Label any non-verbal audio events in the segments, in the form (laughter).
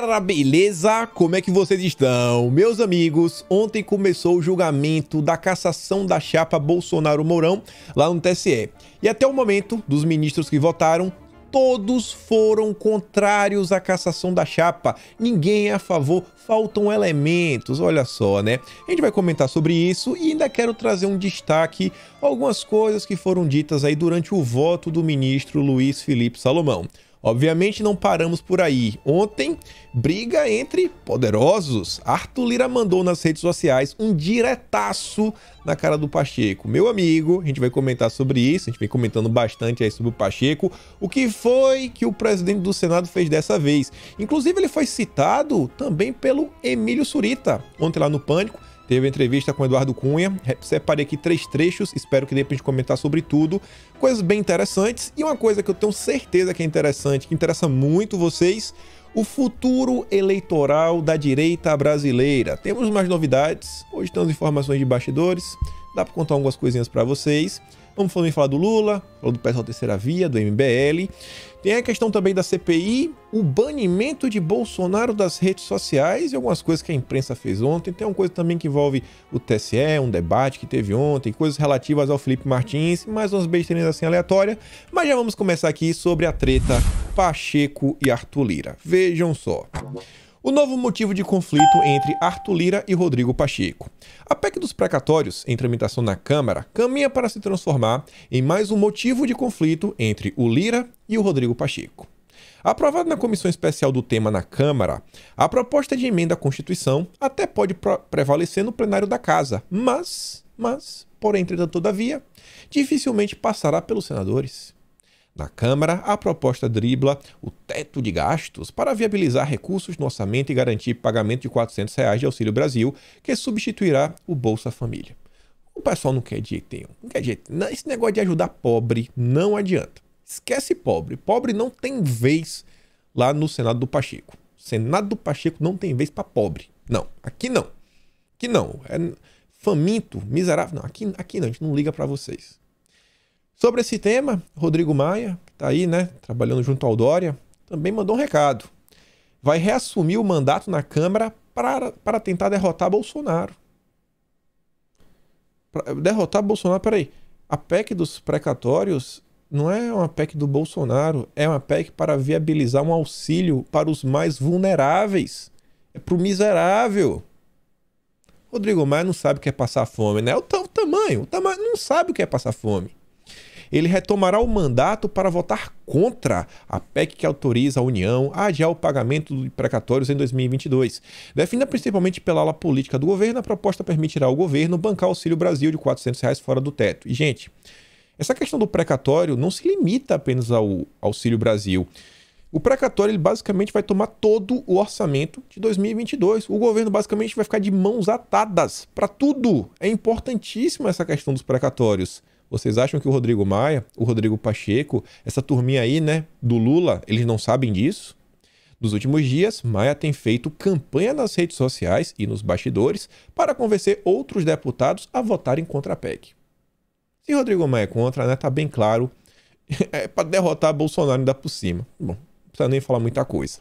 galera, beleza? Como é que vocês estão? Meus amigos, ontem começou o julgamento da cassação da chapa Bolsonaro-Mourão lá no TSE. E até o momento, dos ministros que votaram, todos foram contrários à cassação da chapa. Ninguém é a favor, faltam elementos, olha só, né? A gente vai comentar sobre isso e ainda quero trazer um destaque algumas coisas que foram ditas aí durante o voto do ministro Luiz Felipe Salomão. Obviamente não paramos por aí. Ontem, briga entre poderosos. Arthur Lira mandou nas redes sociais um diretaço na cara do Pacheco. Meu amigo, a gente vai comentar sobre isso, a gente vem comentando bastante aí sobre o Pacheco. O que foi que o presidente do Senado fez dessa vez? Inclusive, ele foi citado também pelo Emílio Surita, ontem lá no Pânico teve entrevista com Eduardo Cunha. Separei aqui três trechos, espero que dê pra gente comentar sobre tudo. Coisas bem interessantes e uma coisa que eu tenho certeza que é interessante, que interessa muito vocês, o futuro eleitoral da direita brasileira. Temos mais novidades, hoje temos informações de bastidores, dá para contar algumas coisinhas para vocês. Vamos falar do Lula, falar do pessoal Terceira Via, do MBL. Tem a questão também da CPI, o banimento de Bolsonaro das redes sociais e algumas coisas que a imprensa fez ontem. Tem uma coisa também que envolve o TSE, um debate que teve ontem, coisas relativas ao Felipe Martins, mais umas besteirinhas assim aleatórias. Mas já vamos começar aqui sobre a treta Pacheco e Arthur Lira. Vejam só. O novo motivo de conflito entre Arthur Lira e Rodrigo Pacheco. A PEC dos precatórios, em tramitação na Câmara, caminha para se transformar em mais um motivo de conflito entre o Lira e o Rodrigo Pacheco. Aprovada na comissão especial do tema na Câmara, a proposta de emenda à Constituição até pode prevalecer no plenário da Casa, mas, mas, porém, entretanto, todavia, dificilmente passará pelos senadores. Na Câmara, a proposta dribla o teto de gastos para viabilizar recursos no orçamento e garantir pagamento de 400 reais de Auxílio Brasil, que substituirá o Bolsa Família. O pessoal não quer jeito nenhum. Não quer jeito. Esse negócio de ajudar pobre não adianta. Esquece pobre. Pobre não tem vez lá no Senado do Pacheco. Senado do Pacheco não tem vez para pobre. Não, aqui não. Aqui não. É faminto, miserável. Não, aqui, aqui não. A gente não liga para vocês. Sobre esse tema, Rodrigo Maia, que está aí, né, trabalhando junto ao Dória, também mandou um recado. Vai reassumir o mandato na Câmara para, para tentar derrotar Bolsonaro. Pra derrotar Bolsonaro, peraí. A PEC dos precatórios não é uma PEC do Bolsonaro, é uma PEC para viabilizar um auxílio para os mais vulneráveis. É para o miserável. Rodrigo Maia não sabe o que é passar fome, né? O, o tamanho, o tamanho não sabe o que é passar fome ele retomará o mandato para votar contra a PEC que autoriza a União a adiar o pagamento de precatórios em 2022. Definida principalmente pela ala política do governo, a proposta permitirá ao governo bancar o Auxílio Brasil de 400 reais fora do teto. E, gente, essa questão do precatório não se limita apenas ao Auxílio Brasil. O precatório ele basicamente vai tomar todo o orçamento de 2022. O governo basicamente vai ficar de mãos atadas para tudo. É importantíssima essa questão dos precatórios. Vocês acham que o Rodrigo Maia, o Rodrigo Pacheco, essa turminha aí, né, do Lula, eles não sabem disso? Nos últimos dias, Maia tem feito campanha nas redes sociais e nos bastidores para convencer outros deputados a votarem contra a PEC. Se Rodrigo Maia é contra, né, tá bem claro, (laughs) é para derrotar Bolsonaro ainda por cima. Bom, não precisa nem falar muita coisa.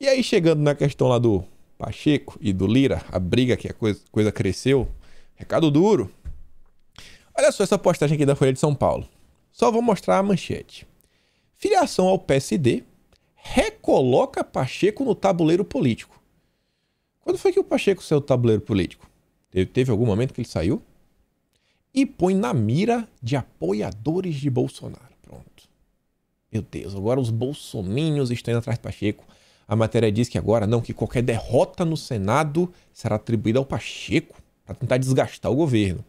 E aí, chegando na questão lá do Pacheco e do Lira, a briga que a coisa, coisa cresceu, recado duro. Olha só essa postagem aqui da Folha de São Paulo. Só vou mostrar a manchete. Filiação ao PSD recoloca Pacheco no tabuleiro político. Quando foi que o Pacheco saiu do tabuleiro político? Teve, algum momento que ele saiu? E põe na mira de apoiadores de Bolsonaro. Pronto. Meu Deus, agora os bolsomínios estão indo atrás de Pacheco. A matéria diz que agora não, que qualquer derrota no Senado será atribuída ao Pacheco para tentar desgastar o governo.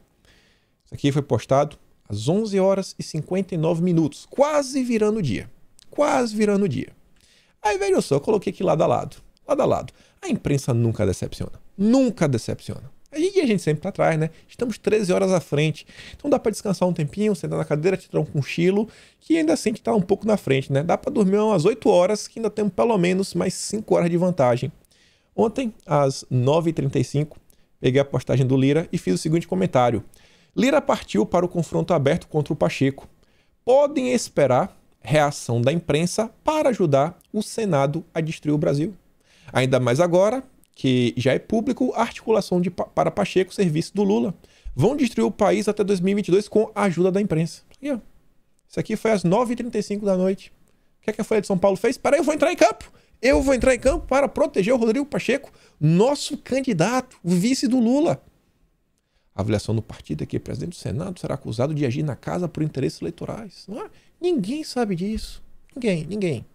Aqui foi postado às 11 horas e 59 minutos, quase virando o dia. Quase virando o dia. Aí veja só, eu coloquei aqui lado a lado. Lado a lado. A imprensa nunca decepciona. Nunca decepciona. E a gente sempre tá atrás, né? Estamos 13 horas à frente. Então dá para descansar um tempinho, sentar na cadeira, tirar um cochilo, que ainda assim tá um pouco na frente, né? Dá para dormir umas 8 horas, que ainda temos pelo menos mais 5 horas de vantagem. Ontem, às 9h35, peguei a postagem do Lira e fiz o seguinte comentário. Lira partiu para o confronto aberto contra o Pacheco. Podem esperar reação da imprensa para ajudar o Senado a destruir o Brasil. Ainda mais agora que já é público a articulação de, para Pacheco, serviço do Lula. Vão destruir o país até 2022 com a ajuda da imprensa. Isso aqui foi às 9h35 da noite. O que, é que a Folha de São Paulo fez? Peraí, eu vou entrar em campo. Eu vou entrar em campo para proteger o Rodrigo Pacheco, nosso candidato, o vice do Lula. A avaliação do partido é que o presidente do Senado será acusado de agir na casa por interesses eleitorais. É? Ninguém sabe disso. Ninguém, ninguém.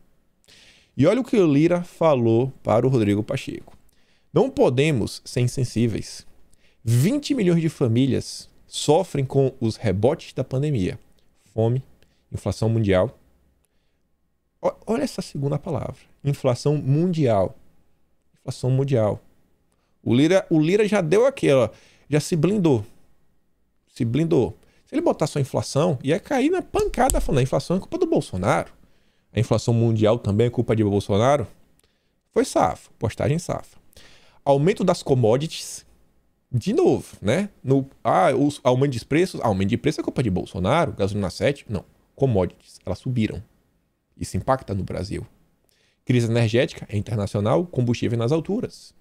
E olha o que o Lira falou para o Rodrigo Pacheco. Não podemos ser insensíveis. 20 milhões de famílias sofrem com os rebotes da pandemia. Fome, inflação mundial. Olha essa segunda palavra. Inflação mundial. Inflação mundial. O Lira, o Lira já deu aquela, já se blindou. Se blindou. Se ele botar só inflação, ia cair na pancada falando a inflação é culpa do Bolsonaro. A inflação mundial também é culpa de Bolsonaro. Foi safa, postagem safa. Aumento das commodities, de novo, né? No, ah, os aumento de preços, aumento de preço é culpa de Bolsonaro, gasolina 7, não. Commodities, elas subiram. Isso impacta no Brasil. Crise energética é internacional, combustível nas alturas.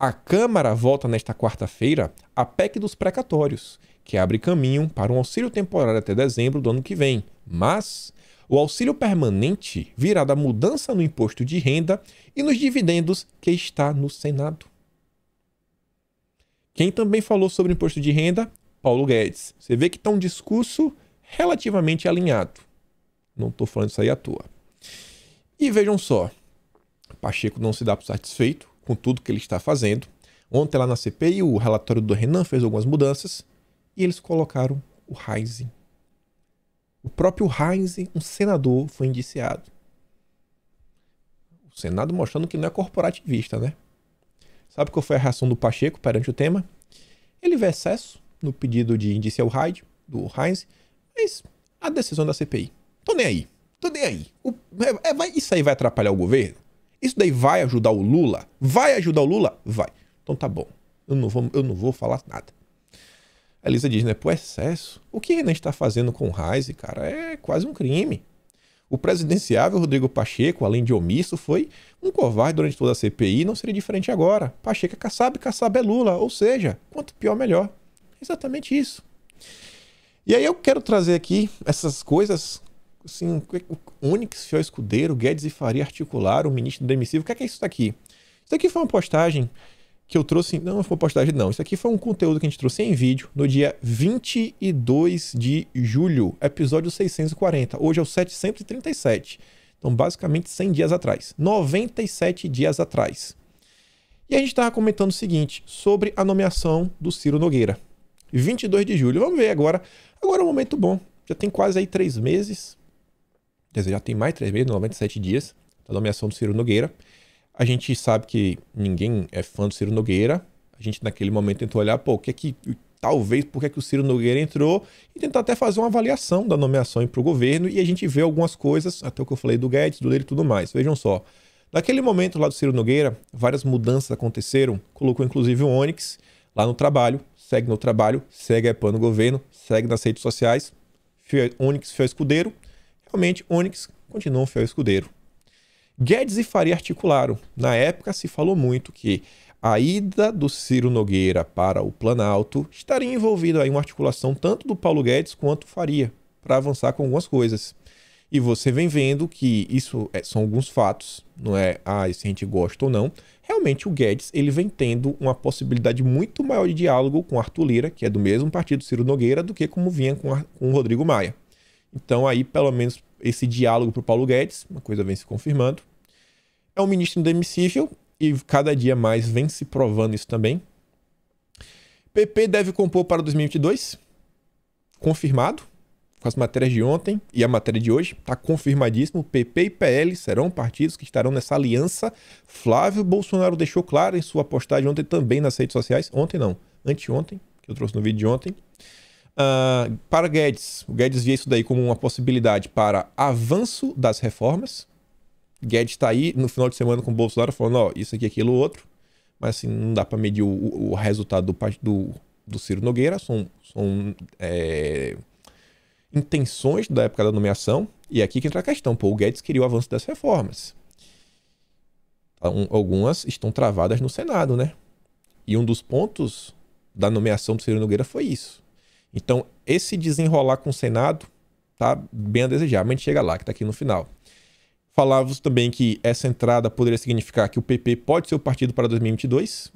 A Câmara vota nesta quarta-feira a PEC dos precatórios, que abre caminho para um auxílio temporário até dezembro do ano que vem. Mas o auxílio permanente virá da mudança no imposto de renda e nos dividendos que está no Senado. Quem também falou sobre imposto de renda? Paulo Guedes. Você vê que está um discurso relativamente alinhado. Não estou falando isso aí à toa. E vejam só, Pacheco não se dá por satisfeito com tudo que ele está fazendo. Ontem lá na CPI, o relatório do Renan fez algumas mudanças e eles colocaram o Heinz. O próprio Heinz, um senador, foi indiciado. O Senado mostrando que não é corporativista, né? Sabe qual foi a reação do Pacheco perante o tema? Ele vê excesso no pedido de indiciar o Hyde, do Heinz, mas a decisão da CPI. Tô nem aí. Tô nem aí. O, é, vai, isso aí vai atrapalhar o governo? Isso daí vai ajudar o Lula? Vai ajudar o Lula? Vai. Então tá bom. Eu não vou, eu não vou falar nada. A Elisa diz, né? Por excesso. O que Renan está fazendo com o Reis, cara, é quase um crime. O presidenciável Rodrigo Pacheco, além de omisso, foi um covarde durante toda a CPI não seria diferente agora. Pacheco é Kassab, Kassab é Lula. Ou seja, quanto pior, melhor. Exatamente isso. E aí eu quero trazer aqui essas coisas, assim, Onyx, Fiel Escudeiro, Guedes e Faria articularam, o ministro demissível. O que é, que é isso daqui? Isso daqui foi uma postagem que eu trouxe. Não foi postagem, não. Isso aqui foi um conteúdo que a gente trouxe em vídeo no dia 22 de julho, episódio 640. Hoje é o 737. Então, basicamente, 100 dias atrás. 97 dias atrás. E a gente estava comentando o seguinte sobre a nomeação do Ciro Nogueira. 22 de julho. Vamos ver agora. Agora é um momento bom. Já tem quase aí três meses. Quer dizer, já tem mais três meses, 97 dias, da nomeação do Ciro Nogueira. A gente sabe que ninguém é fã do Ciro Nogueira. A gente naquele momento tentou olhar, pô, o que é que talvez por que, é que o Ciro Nogueira entrou e tentar até fazer uma avaliação da nomeação para o governo e a gente vê algumas coisas, até o que eu falei do Guedes, do dele e tudo mais. Vejam só. Naquele momento lá do Ciro Nogueira, várias mudanças aconteceram, colocou inclusive o Onyx lá no trabalho, segue no trabalho, segue a EPAN no governo, segue nas redes sociais, Onyx fiel escudeiro, realmente Onyx continua um fiel escudeiro. Guedes e Faria articularam. Na época se falou muito que a ida do Ciro Nogueira para o Planalto estaria envolvida em uma articulação tanto do Paulo Guedes quanto Faria para avançar com algumas coisas. E você vem vendo que isso é, são alguns fatos, não é ah, se a gente gosta ou não. Realmente o Guedes ele vem tendo uma possibilidade muito maior de diálogo com Arthur Lira, que é do mesmo partido Ciro Nogueira, do que como vinha com, com o Rodrigo Maia. Então aí pelo menos esse diálogo para o Paulo Guedes, uma coisa vem se confirmando. É um ministro indemissível e cada dia mais vem se provando isso também. PP deve compor para 2022, confirmado, com as matérias de ontem e a matéria de hoje, está confirmadíssimo. PP e PL serão partidos que estarão nessa aliança. Flávio Bolsonaro deixou claro em sua postagem ontem também nas redes sociais. Ontem não, anteontem, que eu trouxe no vídeo de ontem. Uh, para Guedes, o Guedes via isso daí como uma possibilidade para avanço das reformas. Guedes está aí no final de semana com o Bolsonaro falando, ó, isso aqui, aquilo, outro. Mas assim, não dá para medir o, o, resultado do, do, do, Ciro Nogueira. São, são é, intenções da época da nomeação. E é aqui que entra a questão. Pô, o Guedes queria o avanço das reformas. Algumas estão travadas no Senado, né? E um dos pontos da nomeação do Ciro Nogueira foi isso. Então, esse desenrolar com o Senado tá bem a desejar, mas a gente chega lá, que tá aqui no final. Falávamos também que essa entrada poderia significar que o PP pode ser o partido para 2022.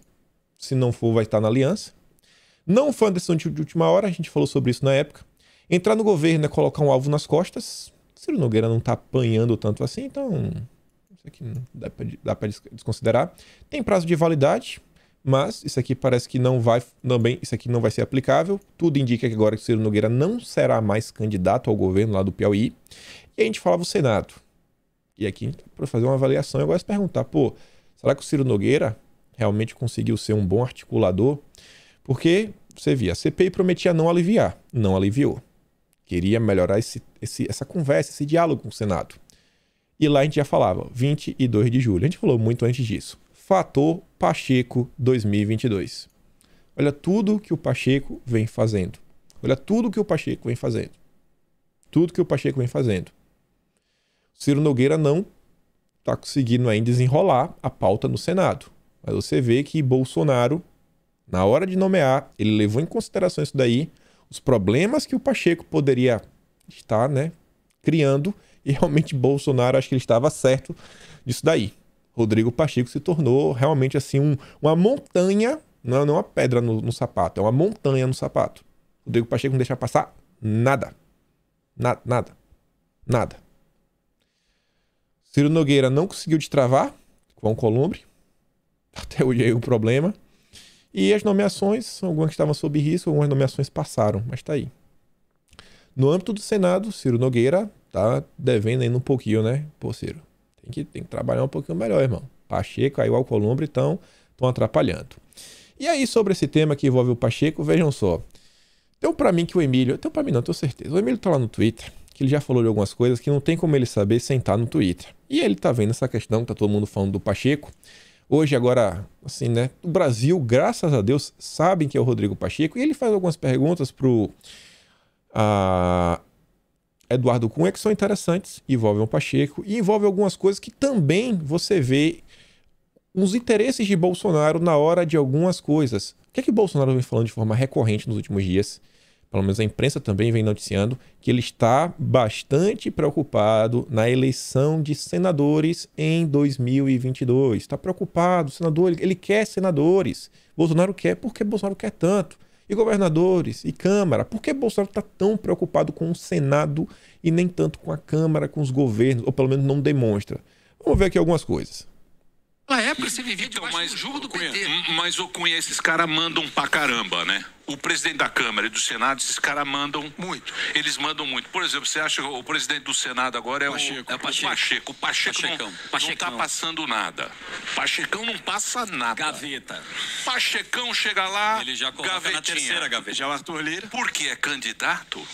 Se não for, vai estar na aliança. Não foi uma decisão de última hora, a gente falou sobre isso na época. Entrar no governo é colocar um alvo nas costas. Ciro Nogueira não está apanhando tanto assim, então isso aqui dá para desconsiderar. Tem prazo de validade, mas isso aqui parece que não vai, também isso aqui não vai ser aplicável. Tudo indica que agora que Ciro Nogueira não será mais candidato ao governo lá do Piauí. E a gente falava o Senado. E aqui, para fazer uma avaliação, eu gosto de perguntar, pô, será que o Ciro Nogueira realmente conseguiu ser um bom articulador? Porque você via, a CPI prometia não aliviar, não aliviou. Queria melhorar esse, esse, essa conversa, esse diálogo com o Senado. E lá a gente já falava, 22 de julho. A gente falou muito antes disso. Fator Pacheco 2022. Olha tudo que o Pacheco vem fazendo. Olha tudo que o Pacheco vem fazendo. Tudo que o Pacheco vem fazendo. Ciro Nogueira não está conseguindo ainda desenrolar a pauta no Senado. Mas você vê que Bolsonaro, na hora de nomear, ele levou em consideração isso daí, os problemas que o Pacheco poderia estar né, criando, e realmente Bolsonaro, acho que ele estava certo disso daí. Rodrigo Pacheco se tornou realmente assim um, uma montanha, não, não uma pedra no, no, sapato, é uma montanha no sapato. Rodrigo Pacheco não deixa passar nada. Na, nada. Nada. Ciro Nogueira não conseguiu destravar com o Columbre. (laughs) Até hoje é um problema. E as nomeações, algumas que estavam sob risco, algumas nomeações passaram, mas tá aí. No âmbito do Senado, Ciro Nogueira tá devendo ainda um pouquinho, né? Pô, Ciro, tem que, tem que trabalhar um pouquinho melhor, irmão. Pacheco, aí o Alcolumbre estão atrapalhando. E aí, sobre esse tema que envolve o Pacheco, vejam só. Deu para mim que o Emílio, deu para mim não, tenho certeza. O Emílio tá lá no Twitter, que ele já falou de algumas coisas que não tem como ele saber sentar no Twitter. E ele tá vendo essa questão que tá todo mundo falando do Pacheco. Hoje, agora, assim, né? O Brasil, graças a Deus, sabem que é o Rodrigo Pacheco. E ele faz algumas perguntas pro a, Eduardo Cunha que são interessantes, envolvem o Pacheco e envolvem algumas coisas que também você vê uns interesses de Bolsonaro na hora de algumas coisas. O que é que Bolsonaro vem falando de forma recorrente nos últimos dias? Pelo menos a imprensa também vem noticiando que ele está bastante preocupado na eleição de senadores em 2022. Está preocupado, senador, ele quer senadores. Bolsonaro quer, por que Bolsonaro quer tanto? E governadores e Câmara. Por que Bolsonaro está tão preocupado com o Senado e nem tanto com a Câmara, com os governos, ou pelo menos não demonstra? Vamos ver aqui algumas coisas. Na época você vivia então, mas, do jogo do PT. Mas, o Cunha, esses caras mandam pra caramba, né? O presidente da Câmara e do Senado, esses caras mandam muito. Eles mandam muito. Por exemplo, você acha que o presidente do Senado agora é, Pacheco. O, é o Pacheco. Pacheco. O Pacheco Pachecão. não, Pachecão. não tá passando nada. Pachecão não passa nada. Gaveta. Pachecão chega lá, Ele já coloca gavetinha. na terceira gaveta. Já o Arthur Lira. Por que é candidato?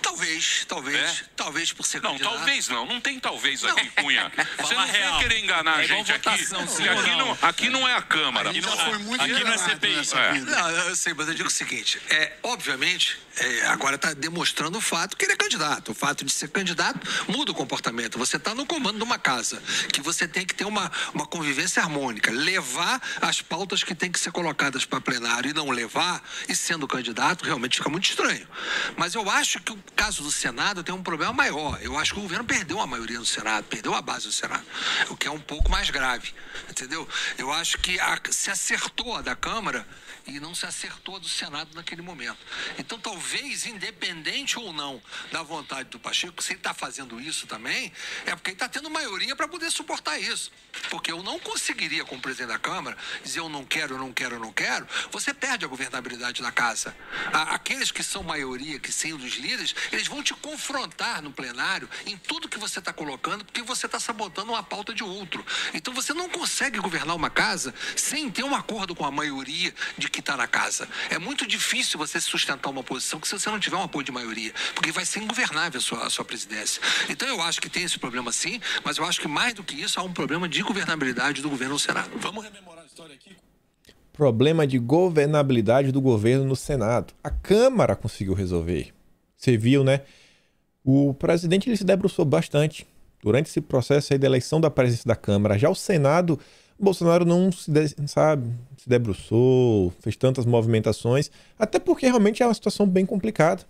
Talvez, talvez. É? Talvez por ser não, candidato. Não, talvez não. Não tem talvez aqui, Cunha. (laughs) Você não real. querer enganar é a gente aqui. Sim, aqui, não. não. aqui não é a Câmara. Aqui não, aqui não é CPI. É. Não, eu sei, mas eu digo o seguinte. É, obviamente, é, agora está demonstrando o fato que ele é candidato. O fato de ser candidato muda o comportamento. Você está no comando de uma casa, que você tem que ter uma, uma convivência harmônica, levar as pautas que têm que ser colocadas para plenário e não levar, e sendo candidato, realmente fica muito estranho. Mas eu acho que o caso do Senado tem um problema maior. Eu acho que o governo perdeu a maioria do Senado, perdeu a base do Senado, o que é um pouco mais grave. Entendeu? Eu acho que a, se acertou a da Câmara e não se acertou do Senado naquele momento. Então, talvez, independente ou não da vontade do Pacheco, se ele está fazendo isso também, é porque ele está tendo maioria para poder suportar isso. Porque eu não conseguiria, como presidente da Câmara, dizer eu não quero, eu não quero, eu não quero. Você perde a governabilidade da casa. Aqueles que são maioria, que são os líderes, eles vão te confrontar no plenário em tudo que você está colocando, porque você está sabotando uma pauta de outro. Então, você não consegue governar uma casa sem ter um acordo com a maioria de que está na casa. É muito difícil você sustentar uma posição que se você não tiver um apoio de maioria, porque vai ser ingovernável a sua, a sua presidência. Então eu acho que tem esse problema sim, mas eu acho que mais do que isso há um problema de governabilidade do governo no Senado. Vamos rememorar a história aqui? Problema de governabilidade do governo no Senado. A Câmara conseguiu resolver. Você viu, né? O presidente ele se debruçou bastante durante esse processo aí da eleição da presidência da Câmara. Já o Senado Bolsonaro não se, de, sabe, se debruçou, fez tantas movimentações, até porque realmente é uma situação bem complicada.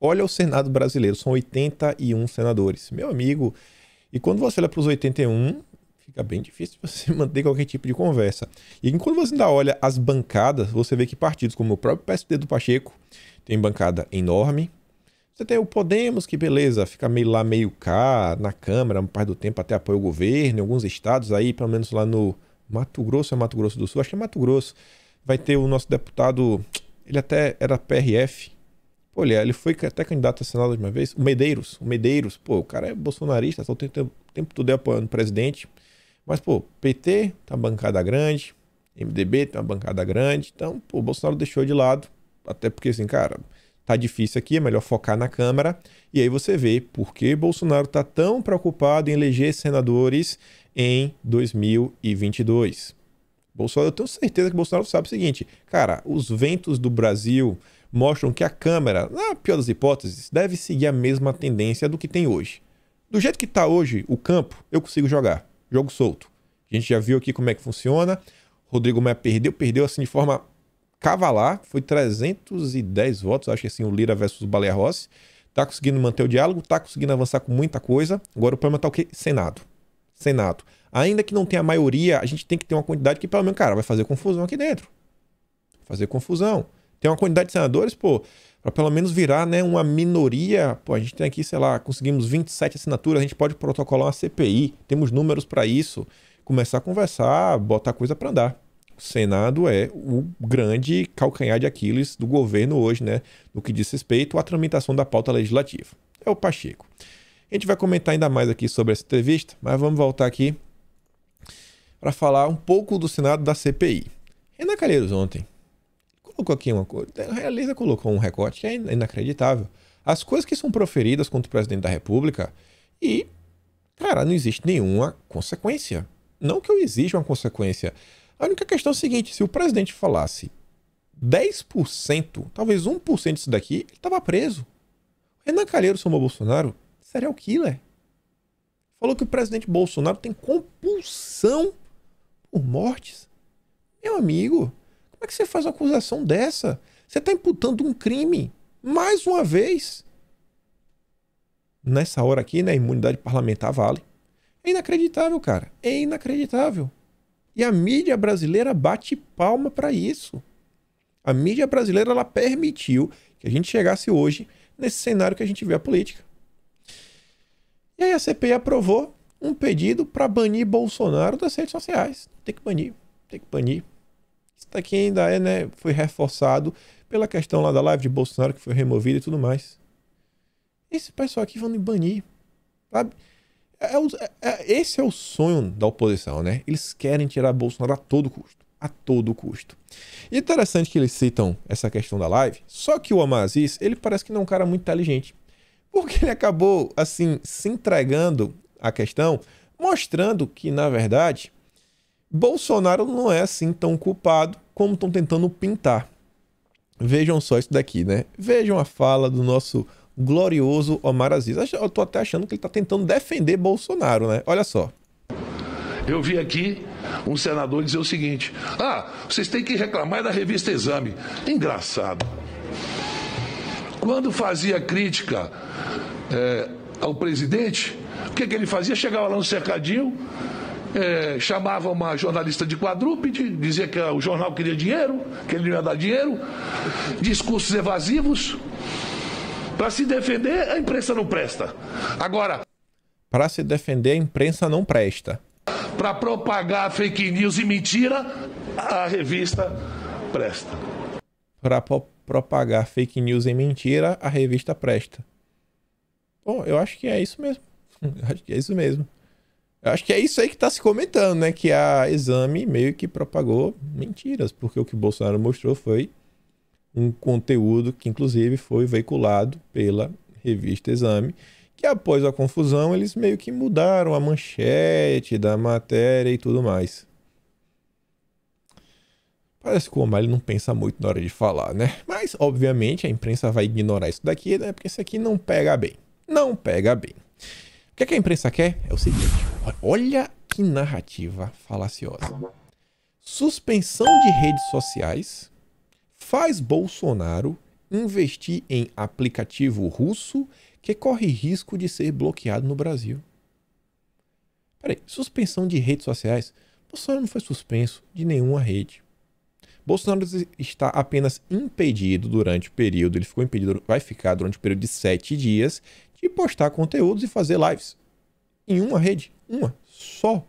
Olha o Senado brasileiro, são 81 senadores. Meu amigo, e quando você olha para os 81, fica bem difícil (laughs) você manter qualquer tipo de conversa. E quando você ainda olha as bancadas, você vê que partidos como o próprio PSD do Pacheco tem bancada enorme. Você tem o Podemos, que beleza, fica meio lá, meio cá, na Câmara, uma parte do tempo até apoia o governo, em alguns estados aí, pelo menos lá no Mato Grosso, é Mato Grosso do Sul, acho que é Mato Grosso, vai ter o nosso deputado, ele até era PRF, pô, ele, ele foi até candidato a Senado de uma vez, o Medeiros, o Medeiros, pô, o cara é bolsonarista, só tem tempo, tempo todo é apoiando o presidente, mas, pô, PT tá bancada grande, MDB tem uma bancada grande, então, pô, o Bolsonaro deixou de lado, até porque, assim, cara, tá difícil aqui, é melhor focar na Câmara, e aí você vê por que Bolsonaro tá tão preocupado em eleger senadores em 2022. Bolsonaro, eu tenho certeza que Bolsonaro sabe o seguinte, cara, os ventos do Brasil mostram que a Câmara, na pior das hipóteses, deve seguir a mesma tendência do que tem hoje. Do jeito que está hoje o campo, eu consigo jogar. Jogo solto. A gente já viu aqui como é que funciona. Rodrigo Maia perdeu, perdeu assim de forma cavalar. Foi 310 votos, acho que assim, o Lira versus o Baleia Rossi. Tá conseguindo manter o diálogo, tá conseguindo avançar com muita coisa. Agora o problema tá o quê? Senado. Senado. Ainda que não tenha maioria, a gente tem que ter uma quantidade que, pelo menos, cara, vai fazer confusão aqui dentro. Fazer confusão. Tem uma quantidade de senadores, pô, para pelo menos virar né, uma minoria. Pô, a gente tem aqui, sei lá, conseguimos 27 assinaturas, a gente pode protocolar uma CPI, temos números para isso. Começar a conversar, botar coisa para andar. O Senado é o grande calcanhar de Aquiles do governo hoje, né? No que diz respeito à tramitação da pauta legislativa. É o Pacheco. A gente vai comentar ainda mais aqui sobre essa entrevista, mas vamos voltar aqui para falar um pouco do Senado da CPI. Renan Calheiros ontem colocou aqui uma coisa. A Realiza colocou um recorte que é inacreditável. As coisas que são proferidas contra o presidente da República e, cara, não existe nenhuma consequência. Não que eu exija uma consequência. A única questão é a seguinte: se o presidente falasse 10%, talvez 1% disso daqui, ele estava preso. Renan Calheiros somou Bolsonaro serial killer. Falou que o presidente Bolsonaro tem compulsão por mortes. Meu amigo, como é que você faz uma acusação dessa? Você está imputando um crime. Mais uma vez. Nessa hora aqui, né? Imunidade parlamentar vale. É inacreditável, cara. É inacreditável. E a mídia brasileira bate palma para isso. A mídia brasileira ela permitiu que a gente chegasse hoje nesse cenário que a gente vê a política. E aí a CPI aprovou um pedido para banir Bolsonaro das redes sociais. Tem que banir, tem que banir. Isso daqui ainda é, né, foi reforçado pela questão lá da live de Bolsonaro que foi removida e tudo mais. Esse pessoal aqui vão me banir, sabe? É, é, é, esse é o sonho da oposição, né? Eles querem tirar Bolsonaro a todo custo. A todo custo. É interessante que eles citam essa questão da live, só que o Amaziz, ele parece que não é um cara muito inteligente. Porque ele acabou, assim, se entregando à questão, mostrando que, na verdade, Bolsonaro não é assim tão culpado como estão tentando pintar. Vejam só isso daqui, né? Vejam a fala do nosso glorioso Omar Aziz. Eu tô até achando que ele está tentando defender Bolsonaro, né? Olha só. Eu vi aqui um senador dizer o seguinte: Ah, vocês têm que reclamar da revista Exame. Engraçado. Quando fazia crítica é, ao presidente, o que, que ele fazia? Chegava lá no cercadinho, é, chamava uma jornalista de quadrúpede, dizia que o jornal queria dinheiro, que ele não ia dar dinheiro, discursos evasivos. Para se defender, a imprensa não presta. Agora. Para se defender, a imprensa não presta. Para propagar fake news e mentira, a revista presta. Para propagar fake news e mentira, a revista presta. Bom, eu acho que é isso mesmo. Eu (laughs) acho que é isso mesmo. Eu acho que é isso aí que está se comentando, né? Que a Exame meio que propagou mentiras, porque o que Bolsonaro mostrou foi um conteúdo que, inclusive, foi veiculado pela revista Exame, que após a confusão eles meio que mudaram a manchete da matéria e tudo mais. Parece que o Omar não pensa muito na hora de falar, né? Mas, obviamente, a imprensa vai ignorar isso daqui, né? Porque isso aqui não pega bem. Não pega bem. O que, é que a imprensa quer? É o seguinte: olha que narrativa falaciosa. Suspensão de redes sociais faz Bolsonaro investir em aplicativo russo que corre risco de ser bloqueado no Brasil. Peraí, suspensão de redes sociais? Bolsonaro não foi suspenso de nenhuma rede. Bolsonaro está apenas impedido durante o período, ele ficou impedido, vai ficar durante o período de sete dias, de postar conteúdos e fazer lives. Em uma rede, uma, só.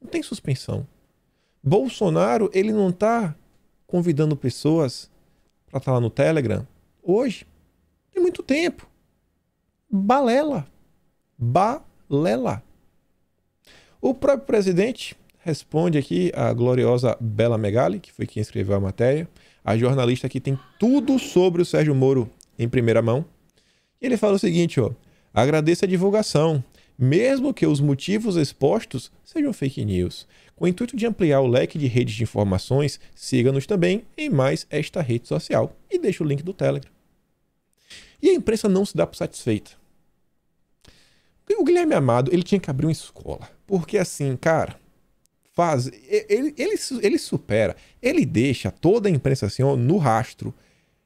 Não tem suspensão. Bolsonaro, ele não está convidando pessoas para estar tá lá no Telegram hoje. Tem muito tempo. Balela. Balela. O próprio presidente responde aqui a gloriosa Bela Megali, que foi quem escreveu a matéria. A jornalista aqui tem tudo sobre o Sérgio Moro em primeira mão. Ele fala o seguinte, ó: agradeço a divulgação, mesmo que os motivos expostos sejam fake news. Com o intuito de ampliar o leque de redes de informações, siga-nos também em mais esta rede social e deixa o link do Telegram. E a imprensa não se dá por satisfeita. O Guilherme Amado, ele tinha que abrir uma escola. Porque assim, cara, faz. Ele, ele, ele supera. Ele deixa toda a imprensa assim, ó, no rastro.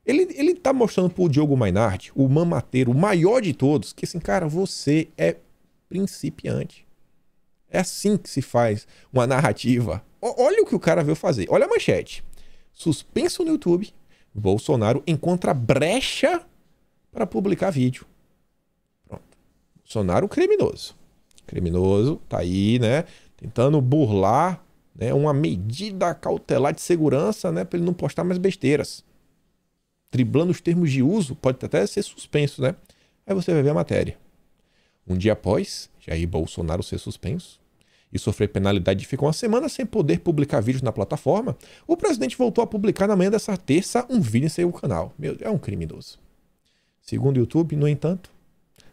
Ele, ele tá mostrando pro Diogo Mainardi, o mamateiro, o maior de todos, que assim, cara, você é principiante. É assim que se faz uma narrativa. olha o que o cara veio fazer. Olha a manchete. Suspenso no YouTube. Bolsonaro encontra brecha para publicar vídeo. Pronto. Bolsonaro criminoso. Criminoso, tá aí, né? Tentando burlar né, uma medida cautelar de segurança né, para ele não postar mais besteiras. Driblando os termos de uso, pode até ser suspenso, né? Aí você vai ver a matéria. Um dia após Jair Bolsonaro ser suspenso e sofrer penalidade e ficar uma semana sem poder publicar vídeos na plataforma, o presidente voltou a publicar na manhã dessa terça um vídeo em seu canal. Meu, é um criminoso. Segundo o YouTube, no entanto,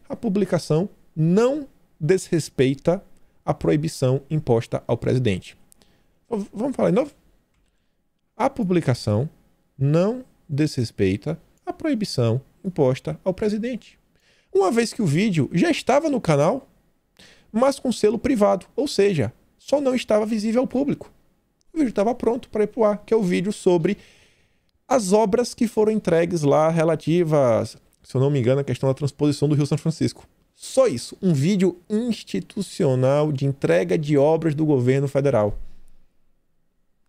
a publicação não desrespeita a proibição imposta ao presidente. Vamos falar de novo? A publicação não desrespeita a proibição imposta ao presidente. Uma vez que o vídeo já estava no canal, mas com selo privado, ou seja, só não estava visível ao público. O vídeo estava pronto para ir pro ar, que é o vídeo sobre as obras que foram entregues lá relativas, se eu não me engano, à questão da transposição do Rio São Francisco. Só isso, um vídeo institucional de entrega de obras do governo federal.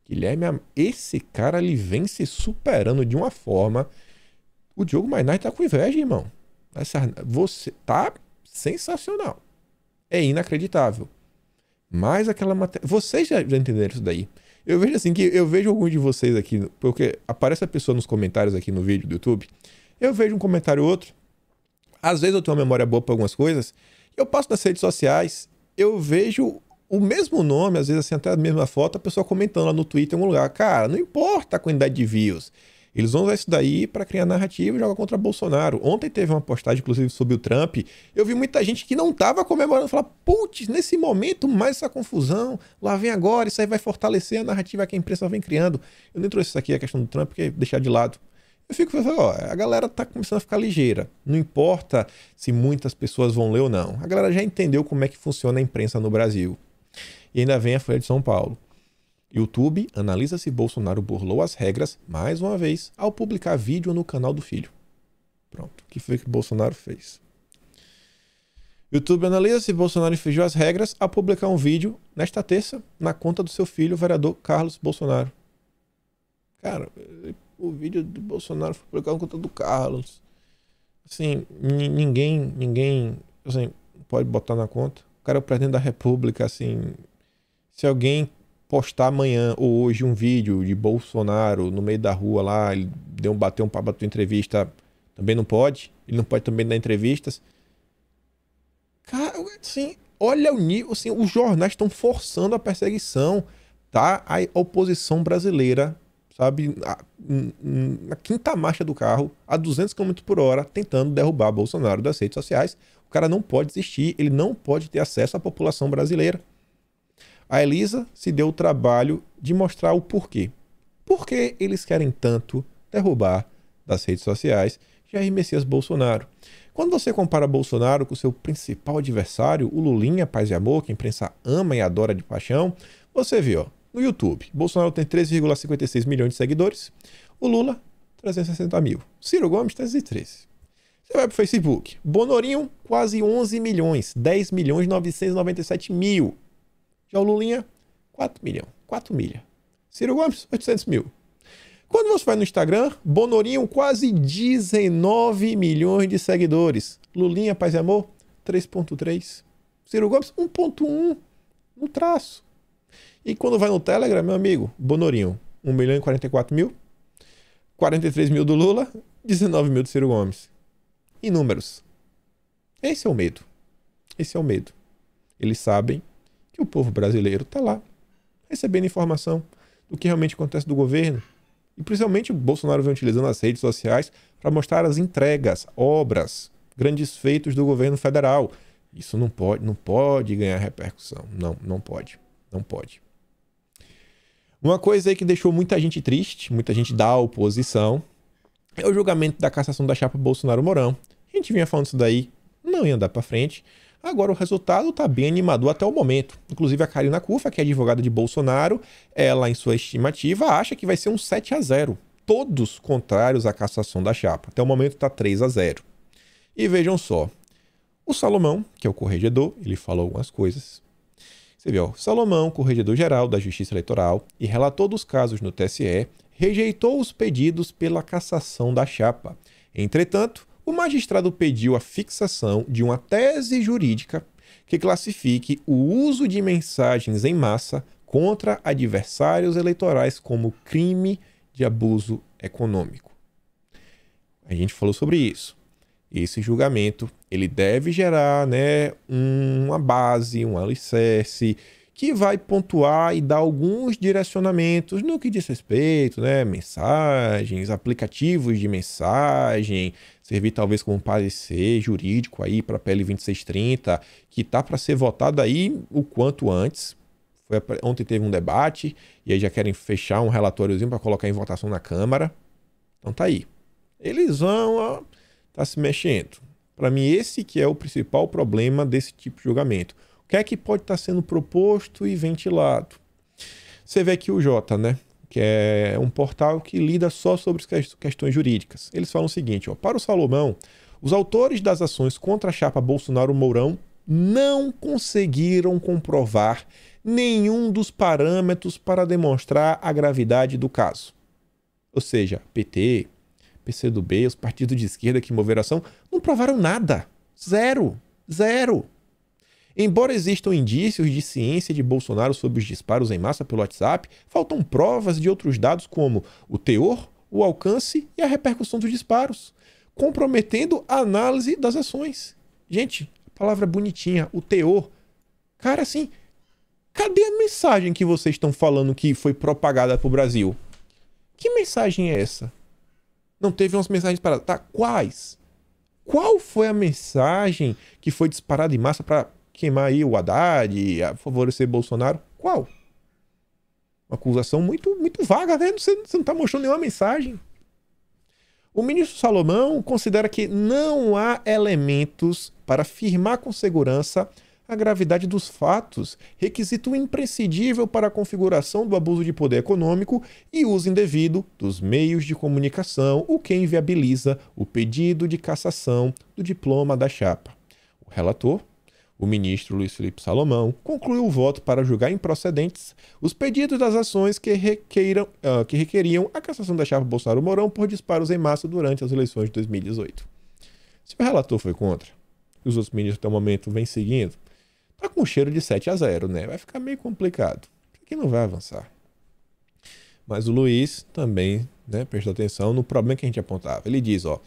Guilherme, esse cara ele vem se superando de uma forma. O Diogo Mainardi tá com inveja, irmão. Essa, você tá sensacional. É inacreditável. Mas aquela matéria. Vocês já, entenderam isso daí? Eu vejo assim que eu vejo alguns de vocês aqui, porque aparece a pessoa nos comentários aqui no vídeo do YouTube. Eu vejo um comentário ou outro. Às vezes eu tenho uma memória boa para algumas coisas. Eu passo nas redes sociais, eu vejo o mesmo nome, às vezes assim, até a mesma foto, a pessoa comentando lá no Twitter em algum lugar. Cara, não importa a quantidade de views. Eles vão usar isso daí para criar narrativa e jogar contra Bolsonaro. Ontem teve uma postagem, inclusive, sobre o Trump. Eu vi muita gente que não estava comemorando, falar, putz, nesse momento, mais essa confusão, lá vem agora, isso aí vai fortalecer a narrativa que a imprensa vem criando. Eu nem trouxe isso aqui, a questão do Trump, porque deixar de lado. Eu fico pensando, ó, a galera tá começando a ficar ligeira. Não importa se muitas pessoas vão ler ou não. A galera já entendeu como é que funciona a imprensa no Brasil. E ainda vem a Folha de São Paulo. YouTube analisa se Bolsonaro burlou as regras mais uma vez ao publicar vídeo no canal do filho. Pronto. O que foi que Bolsonaro fez? YouTube analisa se Bolsonaro infringiu as regras ao publicar um vídeo nesta terça na conta do seu filho, o vereador Carlos Bolsonaro. Cara, o vídeo do Bolsonaro foi publicado conta do Carlos. Assim, ninguém, ninguém, assim, pode botar na conta. O cara é o presidente da República, assim, se alguém postar amanhã ou hoje um vídeo de Bolsonaro no meio da rua lá, ele deu um bateu um papo, bateu entrevista, também não pode. Ele não pode também dar entrevistas. Cara, assim, olha o nível, assim, os jornais estão forçando a perseguição, tá? A oposição brasileira sabe, na quinta marcha do carro, a 200 km por hora, tentando derrubar Bolsonaro das redes sociais. O cara não pode existir, ele não pode ter acesso à população brasileira. A Elisa se deu o trabalho de mostrar o porquê. Por que eles querem tanto derrubar das redes sociais Jair Messias Bolsonaro? Quando você compara Bolsonaro com seu principal adversário, o Lulinha, paz e amor, que a imprensa ama e adora de paixão, você vê, ó, no YouTube. Bolsonaro tem 13,56 milhões de seguidores. O Lula, 360 mil. Ciro Gomes, 313. Você vai pro Facebook. Bonorinho, quase 11 milhões. 10 milhões 997 mil. Já o Lulinha, 4 milhões. 4 milha. Ciro Gomes, 800 mil. Quando você vai no Instagram, Bonorinho, quase 19 milhões de seguidores. Lulinha, paz e amor, 3.3. Ciro Gomes, 1.1 no traço. E quando vai no Telegram, meu amigo, Bonorinho, 1 milhão e 44 mil. 43 mil do Lula, 19 mil do Ciro Gomes. Em números. Esse é o medo. Esse é o medo. Eles sabem que o povo brasileiro está lá, recebendo informação do que realmente acontece do governo. E principalmente o Bolsonaro vem utilizando as redes sociais para mostrar as entregas, obras, grandes feitos do governo federal. Isso não pode, não pode ganhar repercussão. Não, não pode. Não pode. Uma coisa aí que deixou muita gente triste, muita gente da oposição, é o julgamento da cassação da chapa Bolsonaro-Mourão. A gente vinha falando isso daí, não ia andar para frente. Agora o resultado está bem animador até o momento. Inclusive a Karina Cufa, que é advogada de Bolsonaro, ela em sua estimativa acha que vai ser um 7 a 0. Todos contrários à cassação da chapa. Até o momento está 3 a 0. E vejam só, o Salomão, que é o corregedor, ele falou algumas coisas. Você viu, Salomão, corregedor-geral da Justiça Eleitoral e relator dos casos no TSE, rejeitou os pedidos pela cassação da chapa. Entretanto, o magistrado pediu a fixação de uma tese jurídica que classifique o uso de mensagens em massa contra adversários eleitorais como crime de abuso econômico. A gente falou sobre isso. Esse julgamento ele deve gerar né, uma base, um alicerce, que vai pontuar e dar alguns direcionamentos no que diz respeito, né, mensagens, aplicativos de mensagem, servir talvez como parecer jurídico aí para a PL 2630, que está para ser votado aí o quanto antes. Foi, ontem teve um debate e aí já querem fechar um relatóriozinho para colocar em votação na Câmara. Então tá aí. Eles vão ó, tá se mexendo. Para mim, esse que é o principal problema desse tipo de julgamento. O que é que pode estar tá sendo proposto e ventilado? Você vê aqui o Jota, né? Que é um portal que lida só sobre questões jurídicas. Eles falam o seguinte: ó, para o Salomão, os autores das ações contra a chapa Bolsonaro-Mourão não conseguiram comprovar nenhum dos parâmetros para demonstrar a gravidade do caso. Ou seja, PT, PCdoB, os partidos de esquerda que moveram ação, não provaram nada. Zero. Zero. Embora existam indícios de ciência de Bolsonaro sobre os disparos em massa pelo WhatsApp, faltam provas de outros dados como o teor, o alcance e a repercussão dos disparos, comprometendo a análise das ações. Gente, palavra bonitinha, o teor. Cara, assim, cadê a mensagem que vocês estão falando que foi propagada para o Brasil? Que mensagem é essa? Não teve umas mensagens disparadas. Tá, quais? Qual foi a mensagem que foi disparada em massa para queimar aí o Haddad e favorecer Bolsonaro? Qual? Uma acusação muito, muito vaga, né? Você, você não está mostrando nenhuma mensagem. O ministro Salomão considera que não há elementos para afirmar com segurança a gravidade dos fatos, requisito imprescindível para a configuração do abuso de poder econômico e uso indevido dos meios de comunicação, o que inviabiliza o pedido de cassação do diploma da chapa. O relator, o ministro Luiz Felipe Salomão, concluiu o voto para julgar improcedentes os pedidos das ações que, requeiram, uh, que requeriam a cassação da chapa Bolsonaro-Mourão por disparos em massa durante as eleições de 2018. Se o relator foi contra, e os outros ministros até o momento vêm seguindo, Tá com cheiro de 7 a 0, né? Vai ficar meio complicado. Aqui não vai avançar. Mas o Luiz também né, prestou atenção no problema que a gente apontava. Ele diz, ó,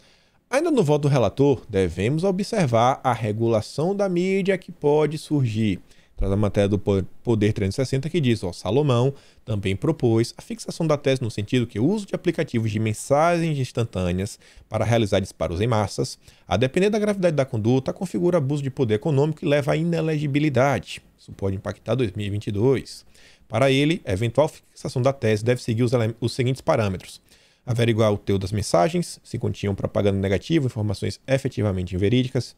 ainda no voto do relator, devemos observar a regulação da mídia que pode surgir traz a matéria do Poder 360 que diz: ó, Salomão também propôs a fixação da tese no sentido que o uso de aplicativos de mensagens instantâneas para realizar disparos em massas, a depender da gravidade da conduta, configura abuso de poder econômico e leva à inelegibilidade. Isso pode impactar 2022. Para ele, a eventual fixação da tese deve seguir os, os seguintes parâmetros: averiguar o teu das mensagens, se continham propaganda negativa, informações efetivamente inverídicas,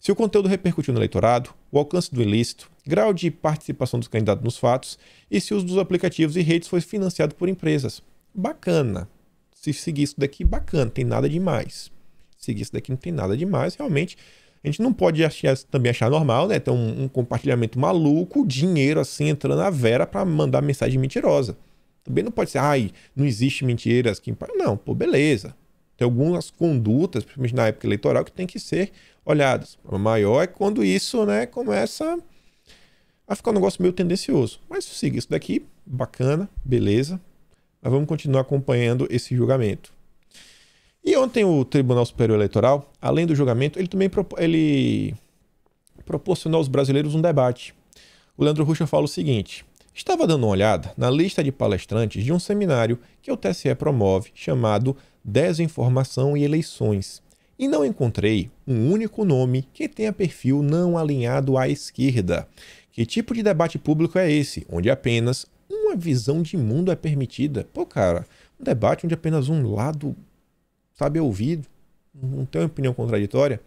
se o conteúdo repercutiu no eleitorado, o alcance do ilícito, grau de participação dos candidatos nos fatos e se o uso dos aplicativos e redes foi financiado por empresas. Bacana. Se seguir isso daqui, bacana, tem nada demais. Seguir isso daqui não tem nada demais, realmente. A gente não pode achar, também achar normal, né? Ter um, um compartilhamento maluco, dinheiro assim entrando na vera para mandar mensagem mentirosa. Também não pode ser, ai, não existe mentiras. Que... Não, pô, beleza. Tem algumas condutas, principalmente na época eleitoral, que tem que ser olhadas. O maior é quando isso né, começa a ficar um negócio meio tendencioso. Mas siga isso daqui, bacana, beleza. Mas vamos continuar acompanhando esse julgamento. E ontem o Tribunal Superior Eleitoral, além do julgamento, ele também ele proporcionou aos brasileiros um debate. O Leandro Ruxa fala o seguinte: Estava dando uma olhada na lista de palestrantes de um seminário que o TSE promove chamado Desinformação e Eleições e não encontrei um único nome que tenha perfil não alinhado à esquerda. Que tipo de debate público é esse, onde apenas uma visão de mundo é permitida? Pô, cara, um debate onde apenas um lado sabe ouvido, não tem uma opinião contraditória.